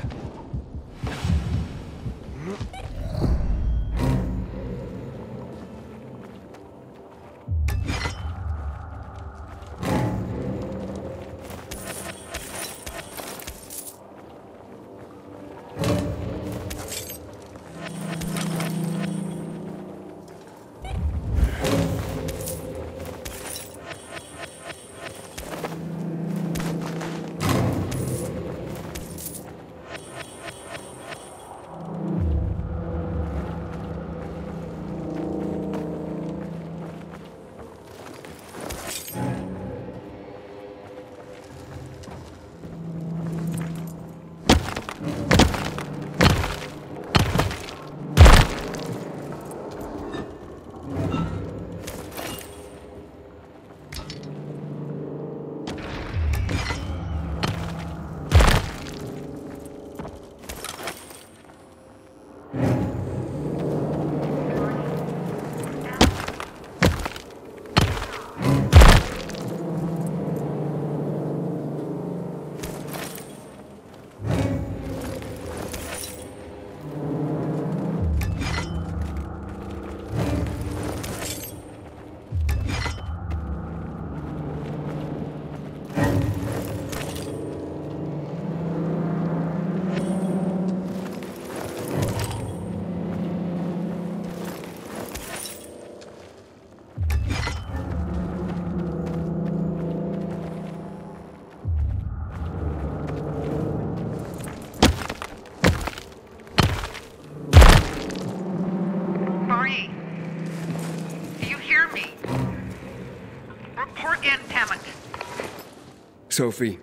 Sophie,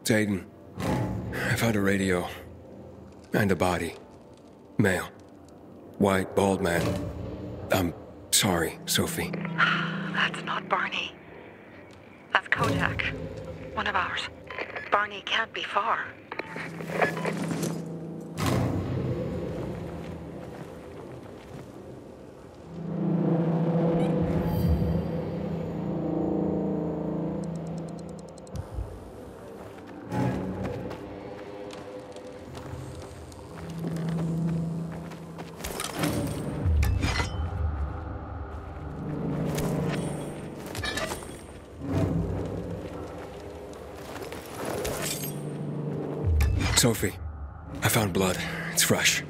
it's Aiden. I found a radio. And a body. Male. White, bald man. I'm sorry, Sophie. That's not Barney. That's Kodak. One of ours. Barney can't be far. Sophie, I found blood. It's fresh.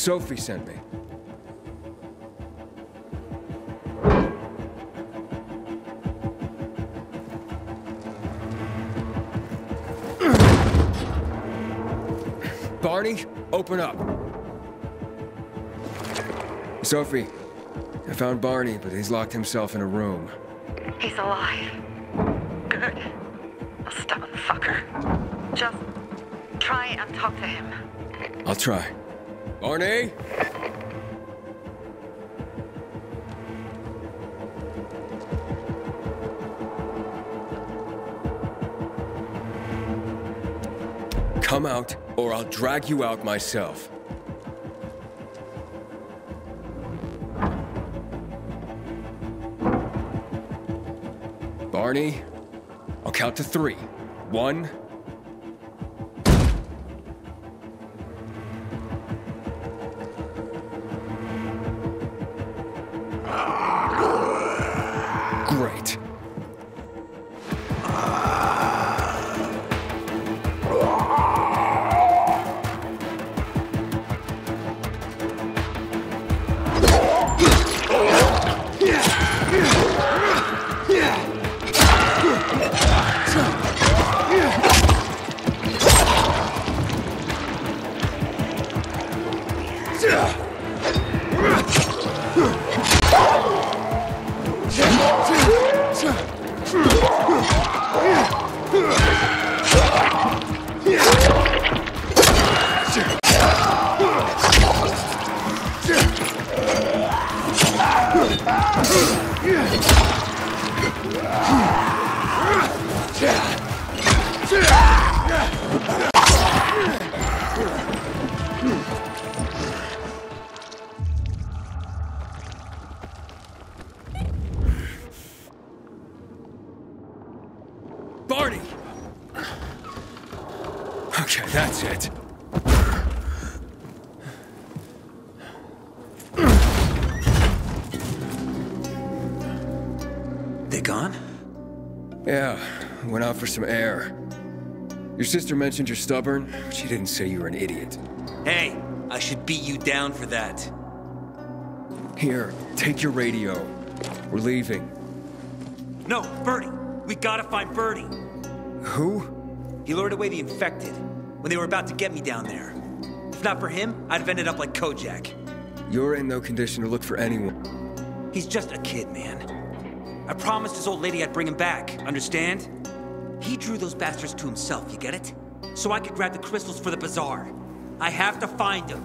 Sophie sent me. Barney, open up. Sophie, I found Barney, but he's locked himself in a room. He's alive. Good. A stubborn fucker. Just try and talk to him. I'll try. Barney? Come out, or I'll drag you out myself. Barney, I'll count to three. One, Barney! Some air. Your sister mentioned you're stubborn. But she didn't say you were an idiot. Hey, I should beat you down for that. Here, take your radio. We're leaving. No, Birdie. We gotta find Birdie. Who? He lured away the infected when they were about to get me down there. If not for him, I'd have ended up like Kojak. You're in no condition to look for anyone. He's just a kid, man. I promised his old lady I'd bring him back, understand? He drew those bastards to himself, you get it? So I could grab the crystals for the bazaar. I have to find him.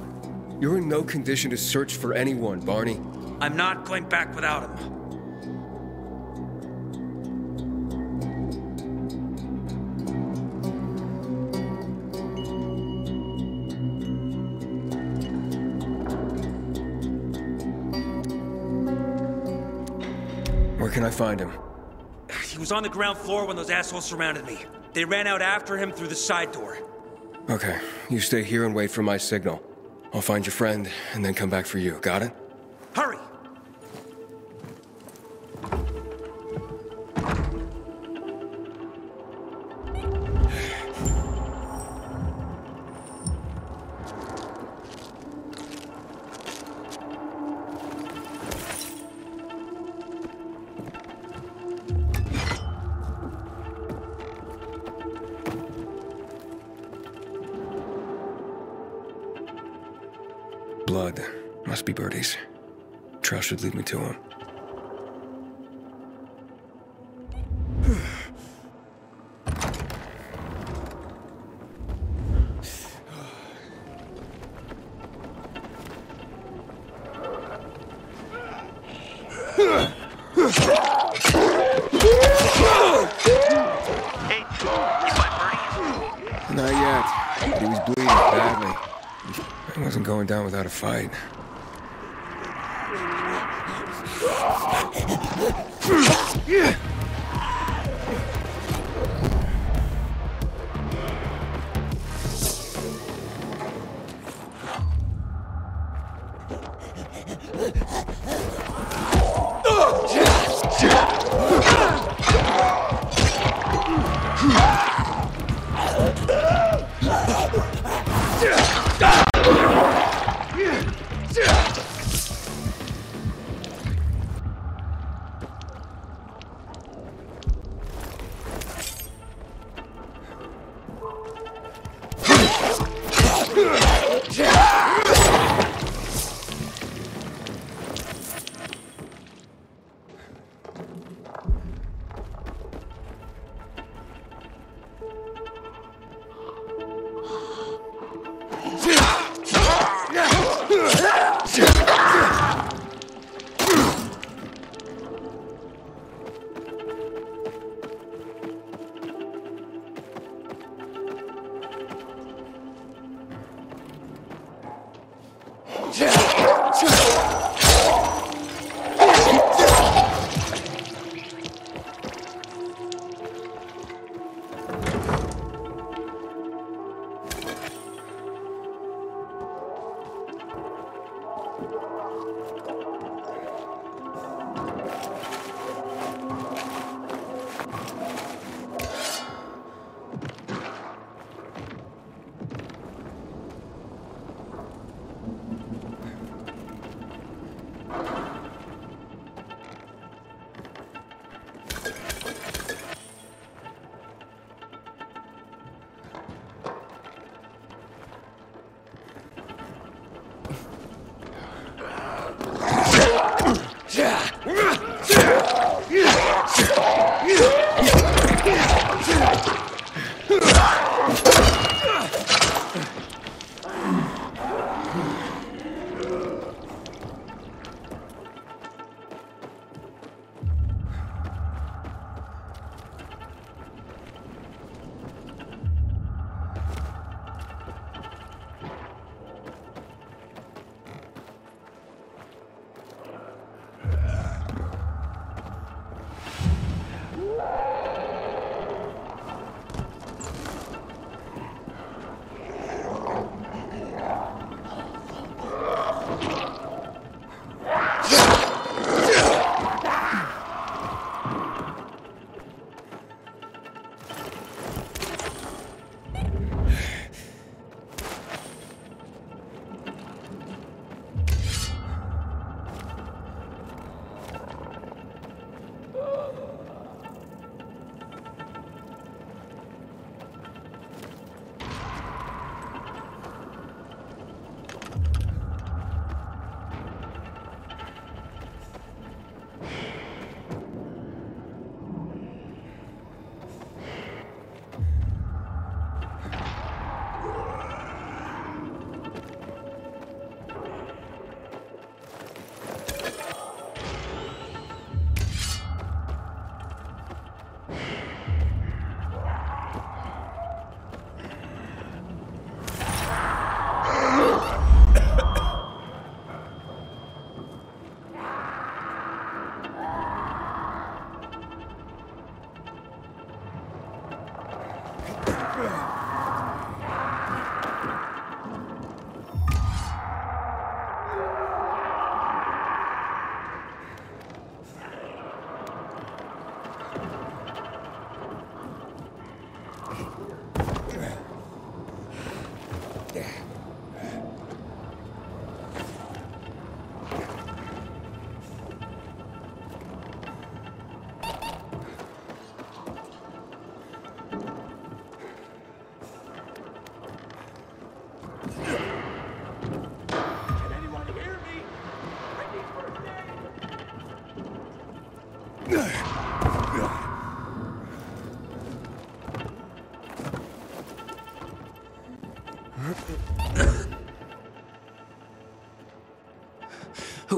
You're in no condition to search for anyone, Barney. I'm not going back without him. Where can I find him? He was on the ground floor when those assholes surrounded me. They ran out after him through the side door. Okay, you stay here and wait for my signal. I'll find your friend and then come back for you. Got it? Hurry! Be Birdie's. Trail should lead me to him. Not yet. But he was bleeding badly. I wasn't going down without a fight.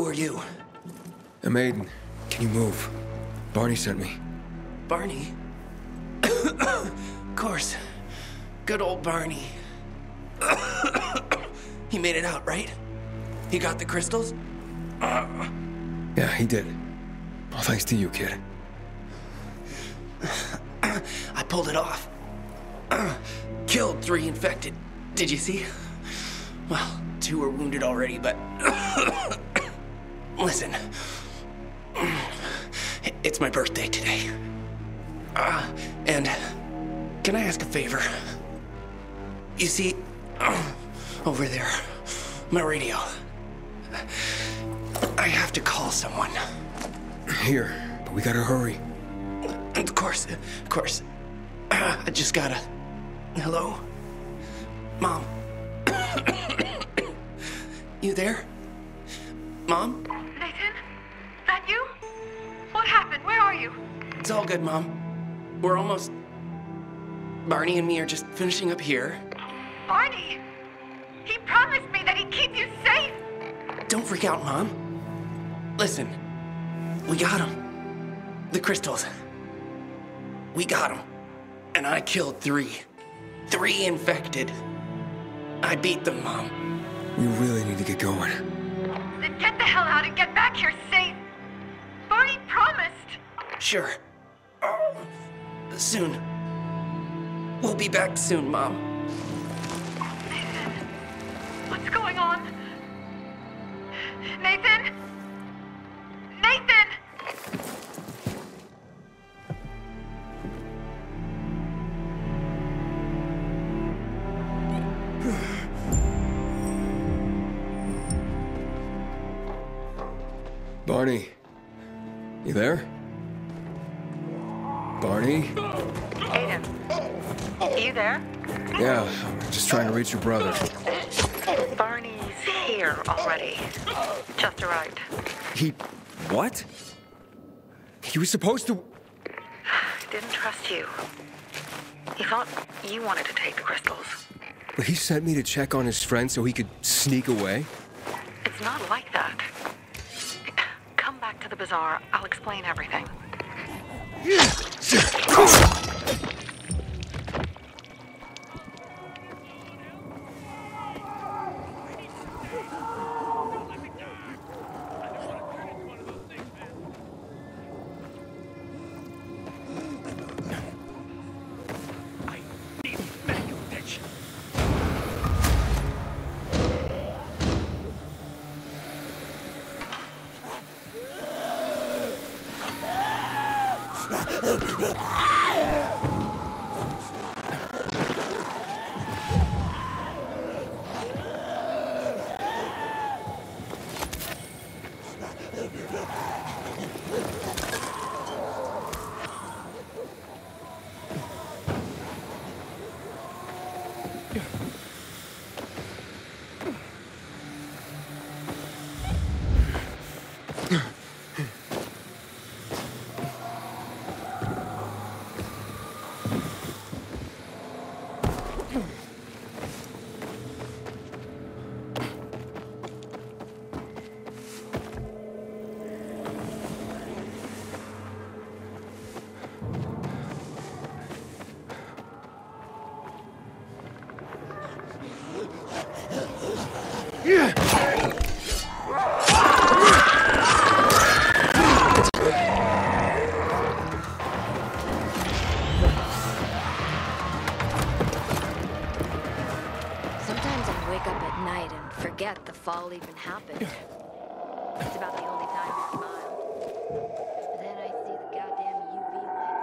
Who are you? A maiden. Can you move? Barney sent me. Barney? of course. Good old Barney. he made it out, right? He got the crystals? Yeah, he did. All thanks to you, kid. I pulled it off. Killed three infected. Did you see? Well, two are wounded already, but. Listen. It's my birthday today. Uh, and. Can I ask a favor? You see, over there, my radio. I have to call someone. Here, but we gotta hurry. Of course, of course. Uh, I just gotta. Hello? Mom? you there? Good, Mom. We're almost. Barney and me are just finishing up here. Barney! He promised me that he'd keep you safe! Don't freak out, Mom. Listen, we got him. The crystals. We got him. And I killed three. Three infected. I beat them, Mom. We really need to get going. Then get the hell out and get back here safe! Barney promised! Sure. Soon. We'll be back soon, Mom. Just trying to reach your brother. Barney's here already. Just arrived. He. what? He was supposed to. Didn't trust you. He thought you wanted to take the crystals. But he sent me to check on his friend so he could sneak away? It's not like that. Come back to the bazaar. I'll explain everything.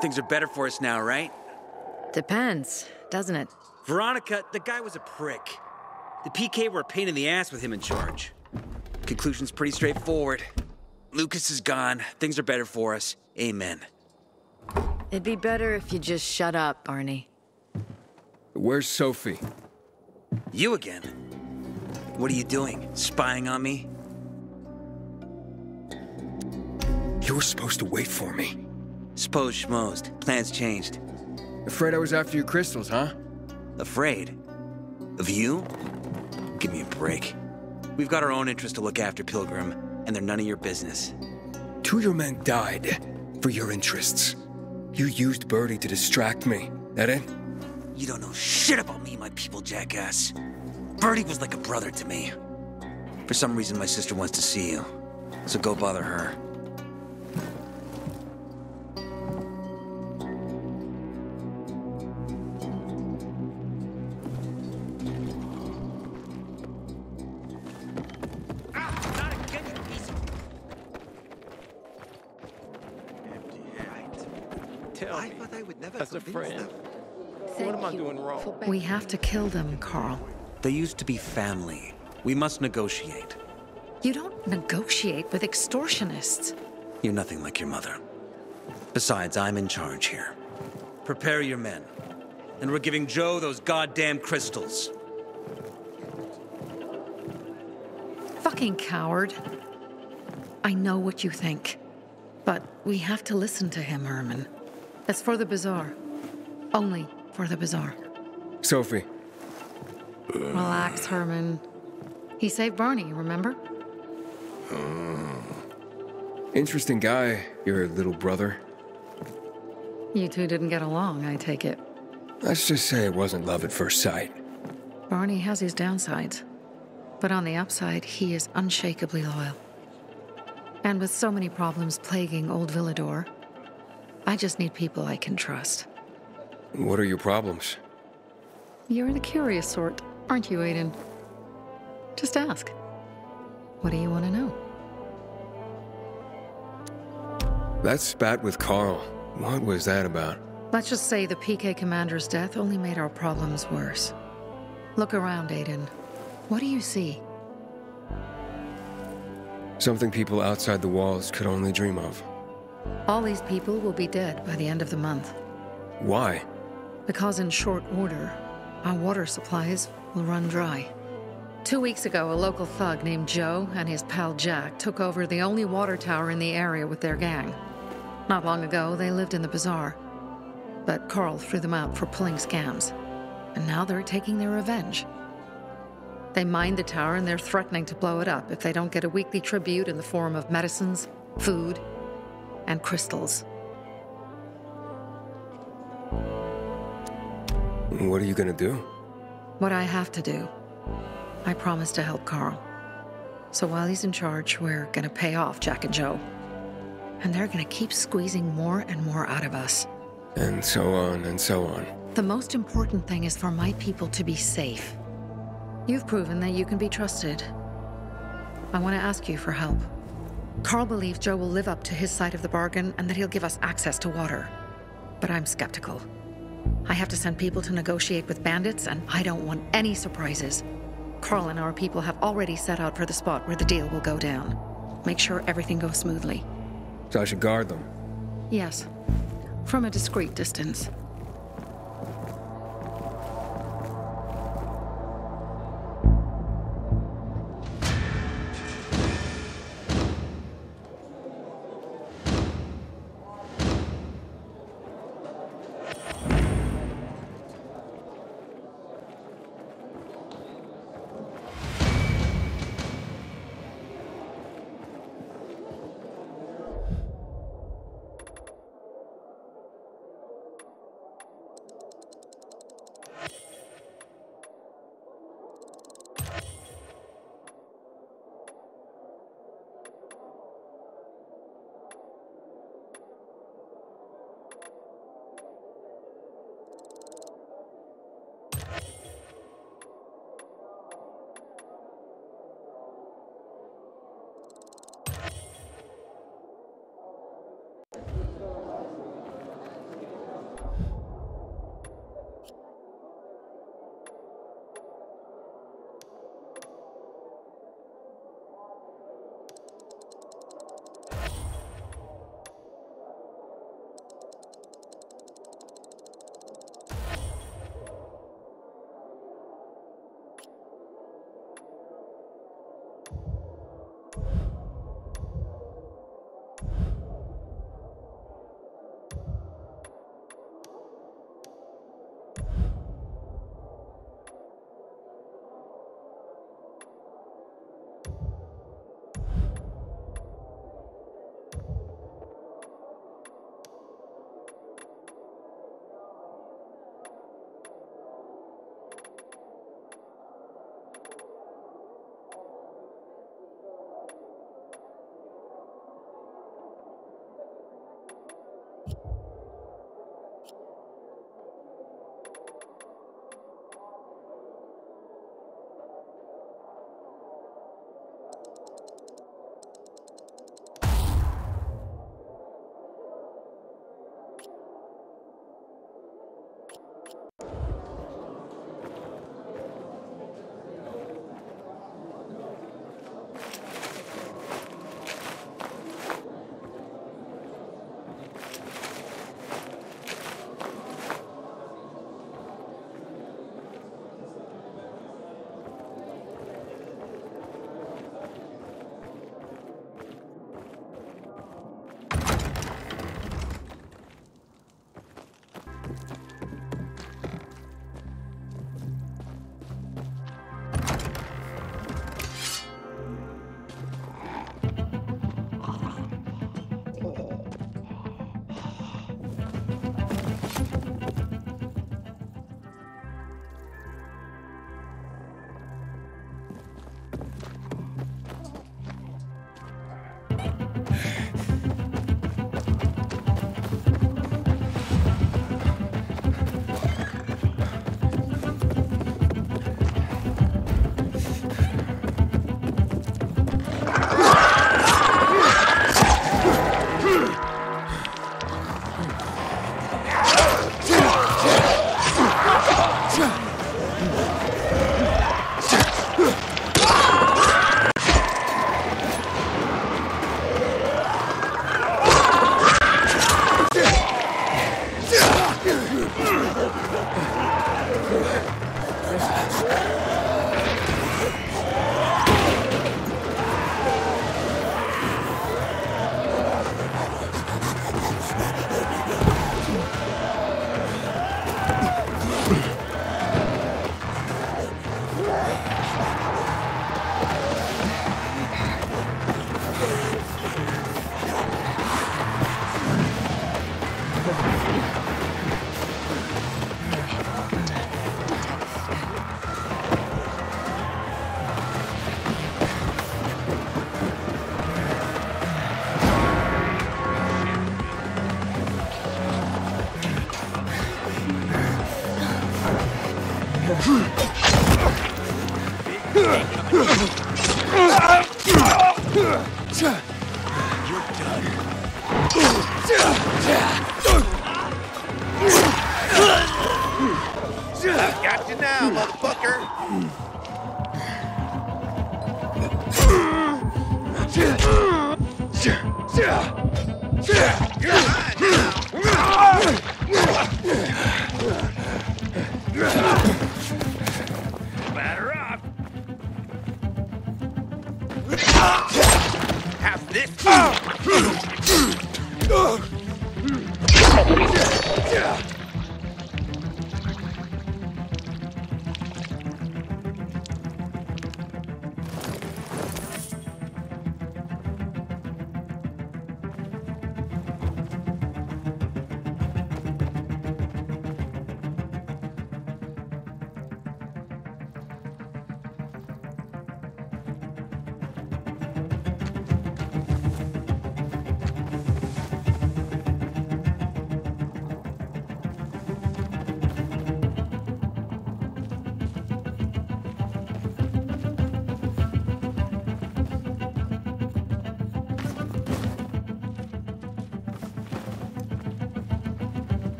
Things are better for us now, right? Depends, doesn't it? Veronica, the guy was a prick. The PK were a pain in the ass with him in charge. Conclusion's pretty straightforward. Lucas is gone. Things are better for us. Amen. It'd be better if you just shut up, Barney. Where's Sophie? You again? What are you doing? Spying on me? You were supposed to wait for me. Suppose schmozed. Plans changed. Afraid I was after your crystals, huh? Afraid? Of you? Give me a break. We've got our own interests to look after, Pilgrim, and they're none of your business. Two of your men died for your interests. You used Birdie to distract me. That it? You don't know shit about me, my people, jackass. Birdie was like a brother to me. For some reason, my sister wants to see you. So go bother her. Kill them, Carl. They used to be family. We must negotiate. You don't negotiate with extortionists. You're nothing like your mother. Besides, I'm in charge here. Prepare your men. And we're giving Joe those goddamn crystals. Fucking coward. I know what you think. But we have to listen to him, Herman. It's for the bazaar. Only for the bazaar. Sophie. Relax, Herman. He saved Barney, remember? Oh. Interesting guy, your little brother. You two didn't get along, I take it. Let's just say it wasn't love at first sight. Barney has his downsides. But on the upside, he is unshakably loyal. And with so many problems plaguing Old Villedor, I just need people I can trust. What are your problems? You're the curious sort, aren't you, Aiden? Just ask. What do you want to know? That spat with Carl. What was that about? Let's just say the PK commander's death only made our problems worse. Look around, Aiden. What do you see? Something people outside the walls could only dream of. All these people will be dead by the end of the month. Why? Because in short order, our water supplies will run dry. Two weeks ago, a local thug named Joe and his pal Jack took over the only water tower in the area with their gang. Not long ago, they lived in the bazaar. But Carl threw them out for pulling scams. And now they're taking their revenge. They mined the tower and they're threatening to blow it up if they don't get a weekly tribute in the form of medicines, food, and crystals. What are you gonna do? What I have to do. I promise to help Carl. So while he's in charge, we're gonna pay off Jack and Joe. And they're gonna keep squeezing more and more out of us. And so on and so on. The most important thing is for my people to be safe. You've proven that you can be trusted. I want to ask you for help. Carl believes Joe will live up to his side of the bargain and that he'll give us access to water. But I'm skeptical. I have to send people to negotiate with bandits, and I don't want any surprises. Carl and our people have already set out for the spot where the deal will go down. Make sure everything goes smoothly. So I should guard them. Yes, from a discreet distance.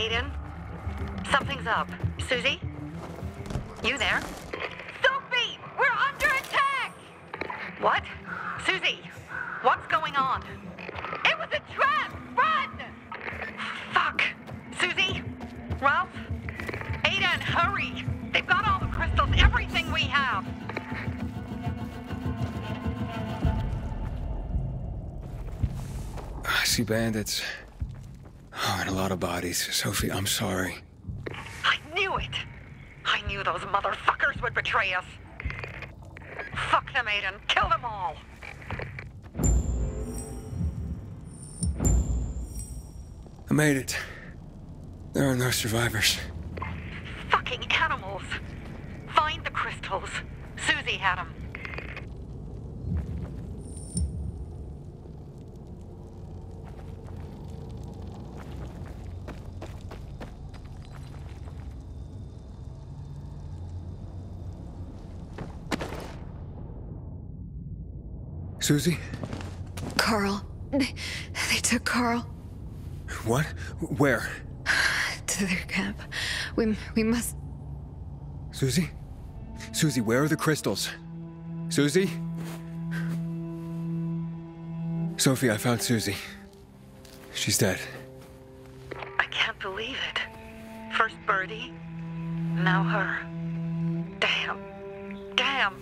Aiden? Something's up. Susie? You there? Sophie! We're under attack! What? Susie, what's going on? It was a trap! Run! Fuck! Susie? Ralph? Aiden, hurry! They've got all the crystals, everything we have! I see bandits. Lot of bodies. Sophie, I'm sorry. I knew it! I knew those motherfuckers would betray us! Fuck them, Aiden! Kill them all! I made it. There are no survivors. Fucking animals! Find the crystals. Susie had them. Susie? Carl. They, they took Carl What? Where? to their camp. We, we must. Susie? Susie, where are the crystals? Susie? Sophie, I found Susie. She's dead. I can't believe it. First Birdie, now her. Damn. Damn.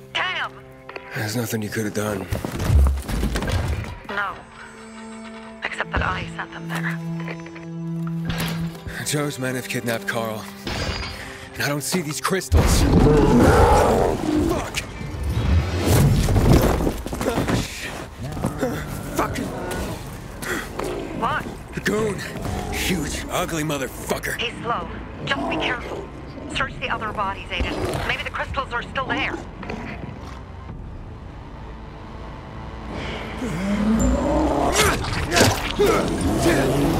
There's nothing you could have done. No. Except that I sent them there. Joe's men have kidnapped Carl. And I don't see these crystals. Fuck! Fucking What? the goon! Huge, ugly motherfucker. He's slow. Just be careful. Search the other bodies, Aiden. Maybe the crystals are still there. Yeah.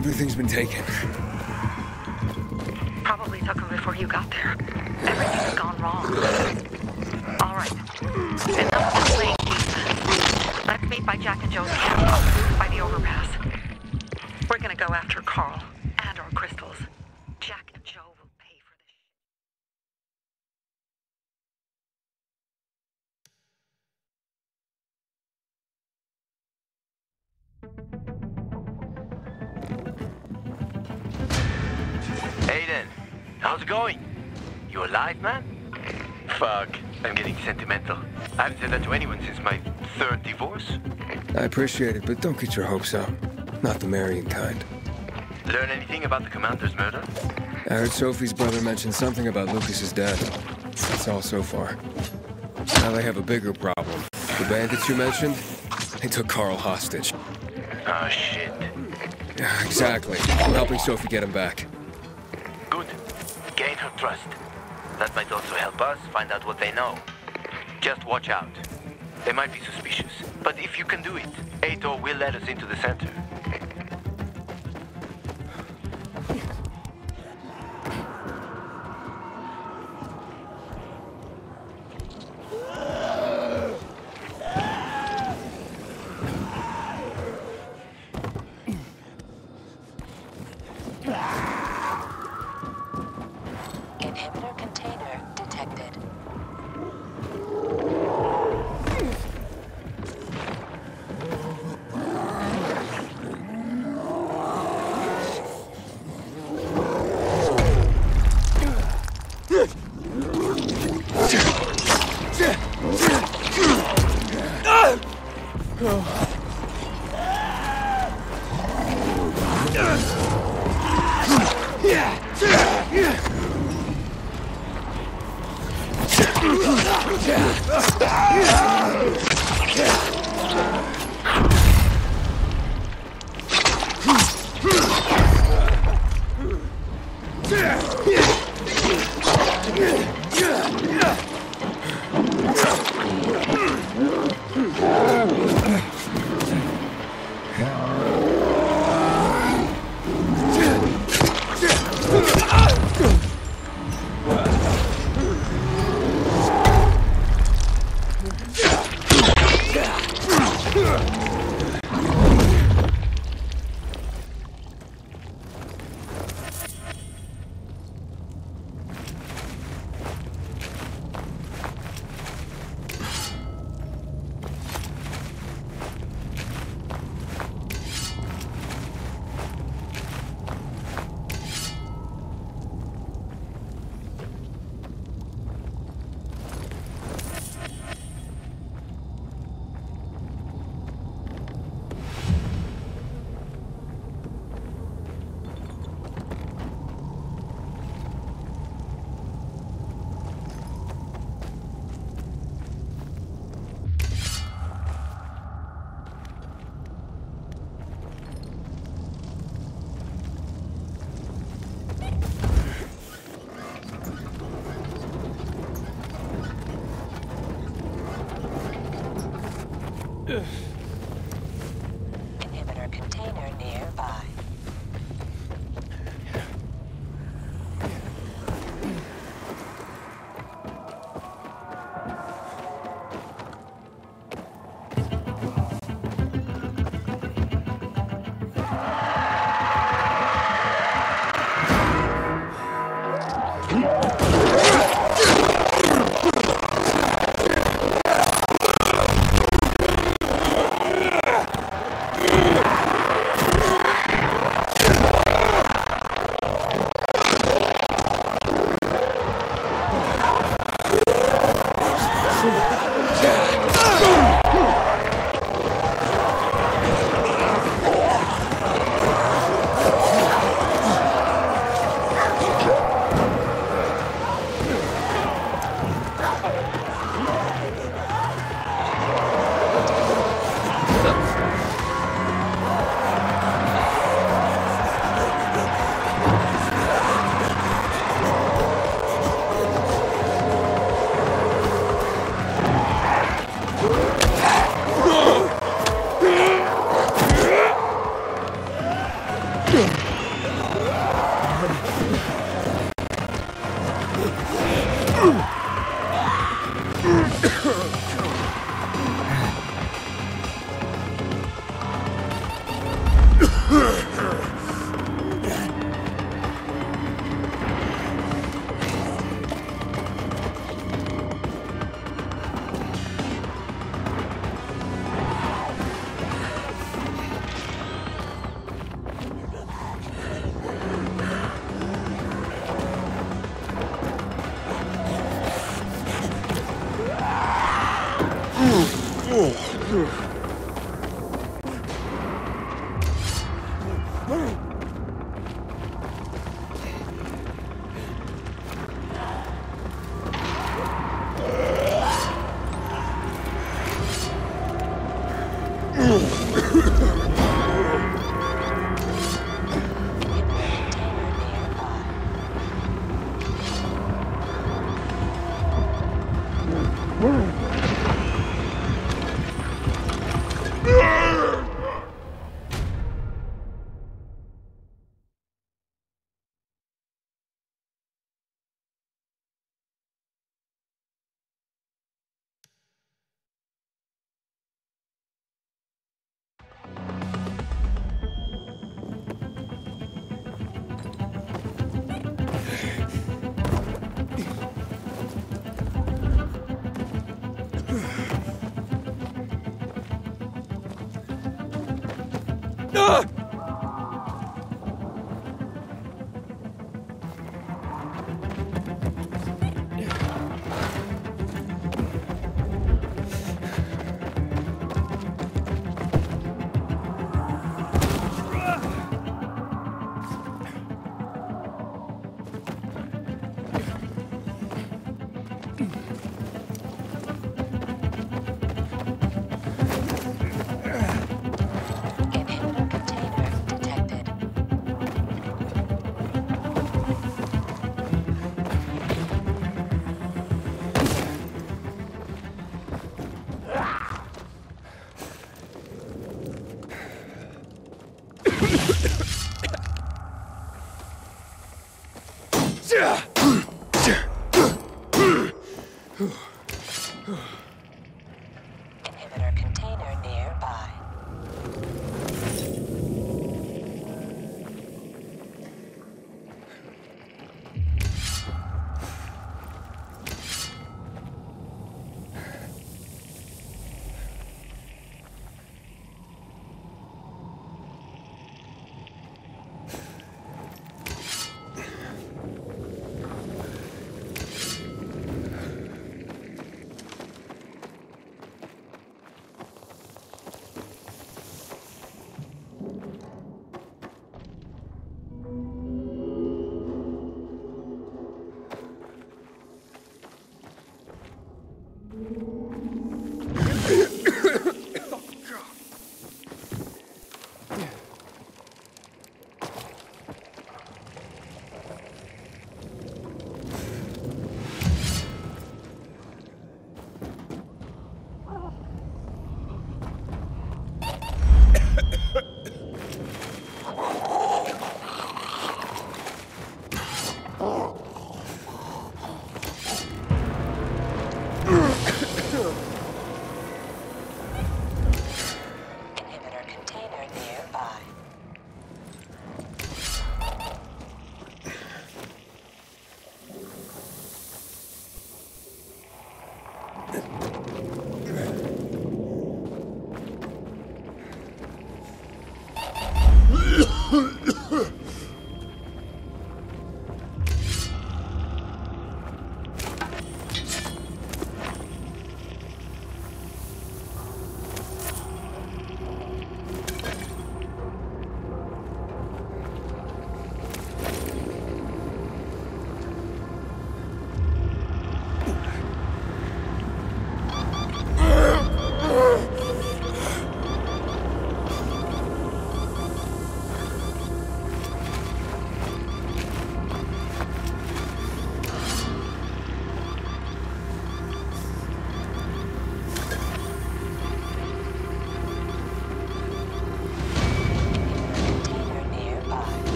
Everything's been taken. Appreciate it, but don't get your hopes up. Not the marrying kind. Learn anything about the commander's murder? I heard Sophie's brother mention something about Lucas's death. That's all so far. Now they have a bigger problem. The bandits you mentioned, they took Carl hostage. Oh, shit. Yeah, exactly. I'm helping Sophie get him back. Good. Gain her trust. That might also help us find out what they know. Just watch out. They might be suspicious, but if you can do it, Aitor will let us into the center.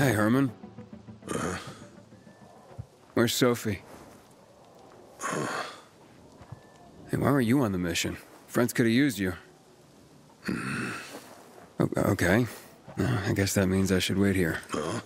Hey, Herman. Where's Sophie? Hey, why were you on the mission? Friends could have used you. Okay. Uh, I guess that means I should wait here. Mia?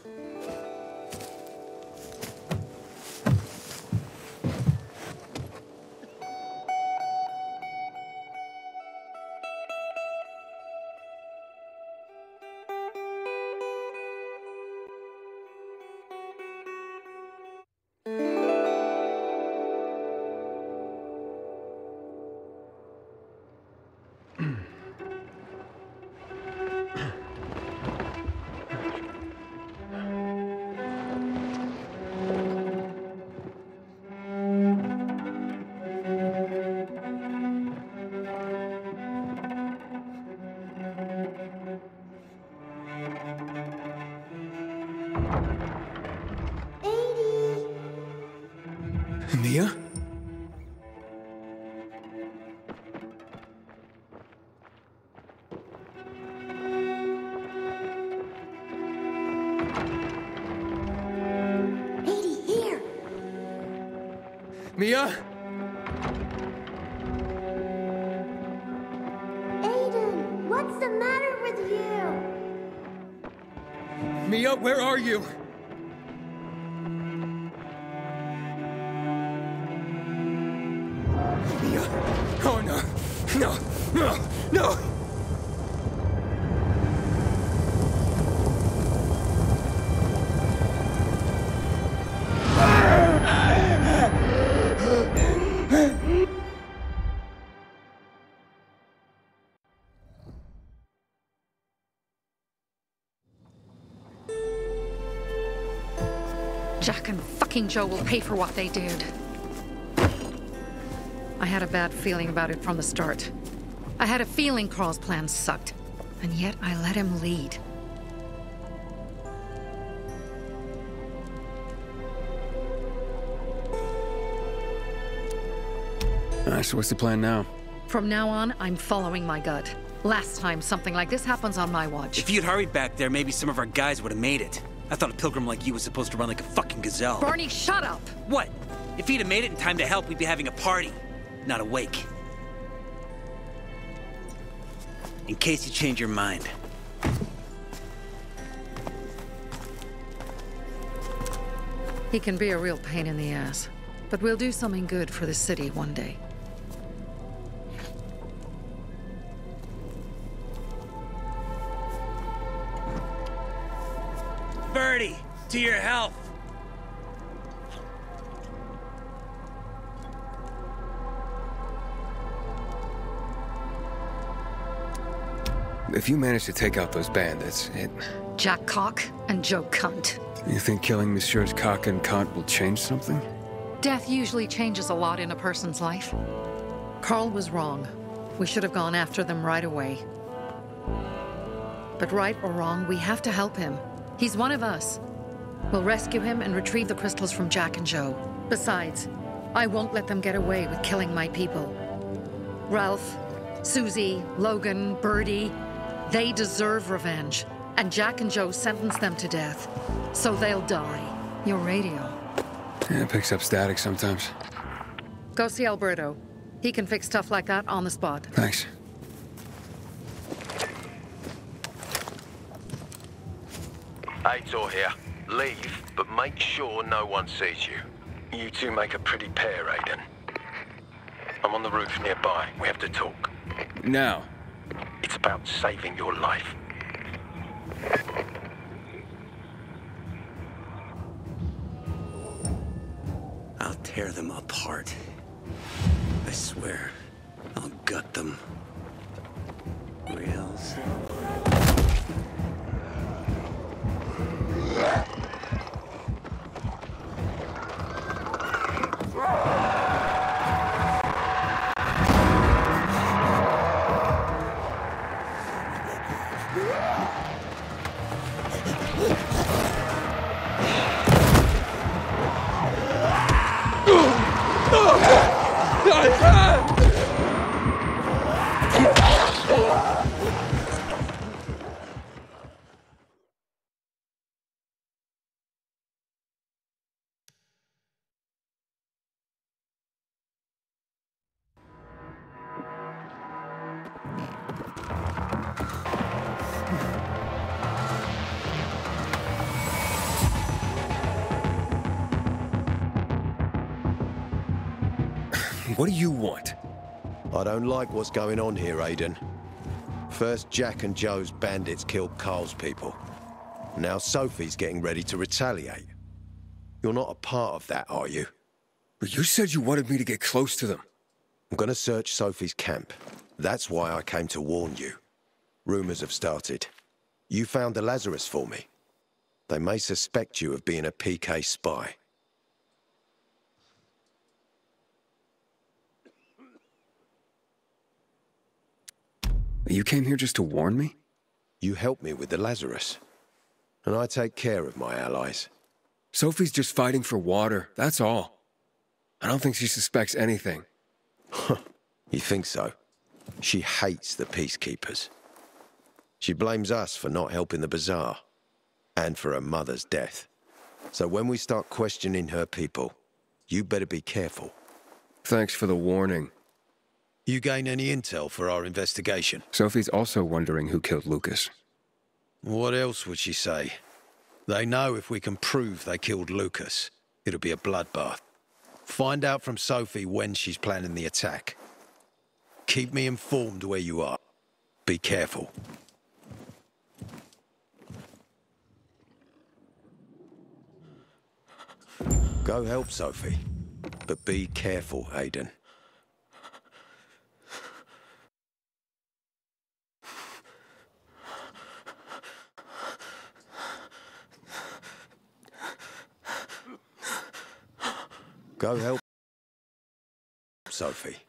Jack and Joe will pay for what they did. I had a bad feeling about it from the start. I had a feeling Carl's plan sucked, and yet I let him lead. Alright, so what's the plan now? From now on, I'm following my gut. Last time something like this happens on my watch. If you'd hurried back there, maybe some of our guys would have made it. I thought a pilgrim like you was supposed to run like a fucking gazelle. Barney, shut up! What? If he'd have made it in time to help, we'd be having a party, not a wake. In case you change your mind. He can be a real pain in the ass. But we'll do something good for the city one day. To your health. If you manage to take out those bandits, it... Jack Cock and Joe Cunt. You think killing Messieurs Cock and Kant will change something? Death usually changes a lot in a person's life. Carl was wrong. We should have gone after them right away. But right or wrong, we have to help him. He's one of us. We'll rescue him and retrieve the crystals from Jack and Joe. Besides, I won't let them get away with killing my people. Ralph, Susie, Logan, Birdie, they deserve revenge. And Jack and Joe sentenced them to death. So they'll die. Your radio. Yeah, it picks up static sometimes. Go see Alberto. He can fix stuff like that on the spot. Thanks. Aitor here. Leave, but make sure no one sees you. You two make a pretty pair, Aiden. I'm on the roof nearby. We have to talk. Now? It's about saving your life. I'll tear them apart. I swear, I'll gut them. What do you want? I don't like what's going on here, Aiden. First, Jack and Joe's bandits killed Carl's people. Now Sophie's getting ready to retaliate. You're not a part of that, are you? But you said you wanted me to get close to them. I'm gonna search Sophie's camp. That's why I came to warn you. Rumors have started. You found the Lazarus for me. They may suspect you of being a PK spy. You came here just to warn me? You helped me with the Lazarus. And I take care of my allies. Sophie's just fighting for water, that's all. I don't think she suspects anything. you think so? She hates the peacekeepers. She blames us for not helping the bazaar. And for her mother's death. So when we start questioning her people, you better be careful. Thanks for the warning. You gain any intel for our investigation? Sophie's also wondering who killed Lucas. What else would she say? They know if we can prove they killed Lucas, it'll be a bloodbath. Find out from Sophie when she's planning the attack. Keep me informed where you are. Be careful. Go help Sophie, but be careful, Aiden. Go help Sophie.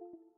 You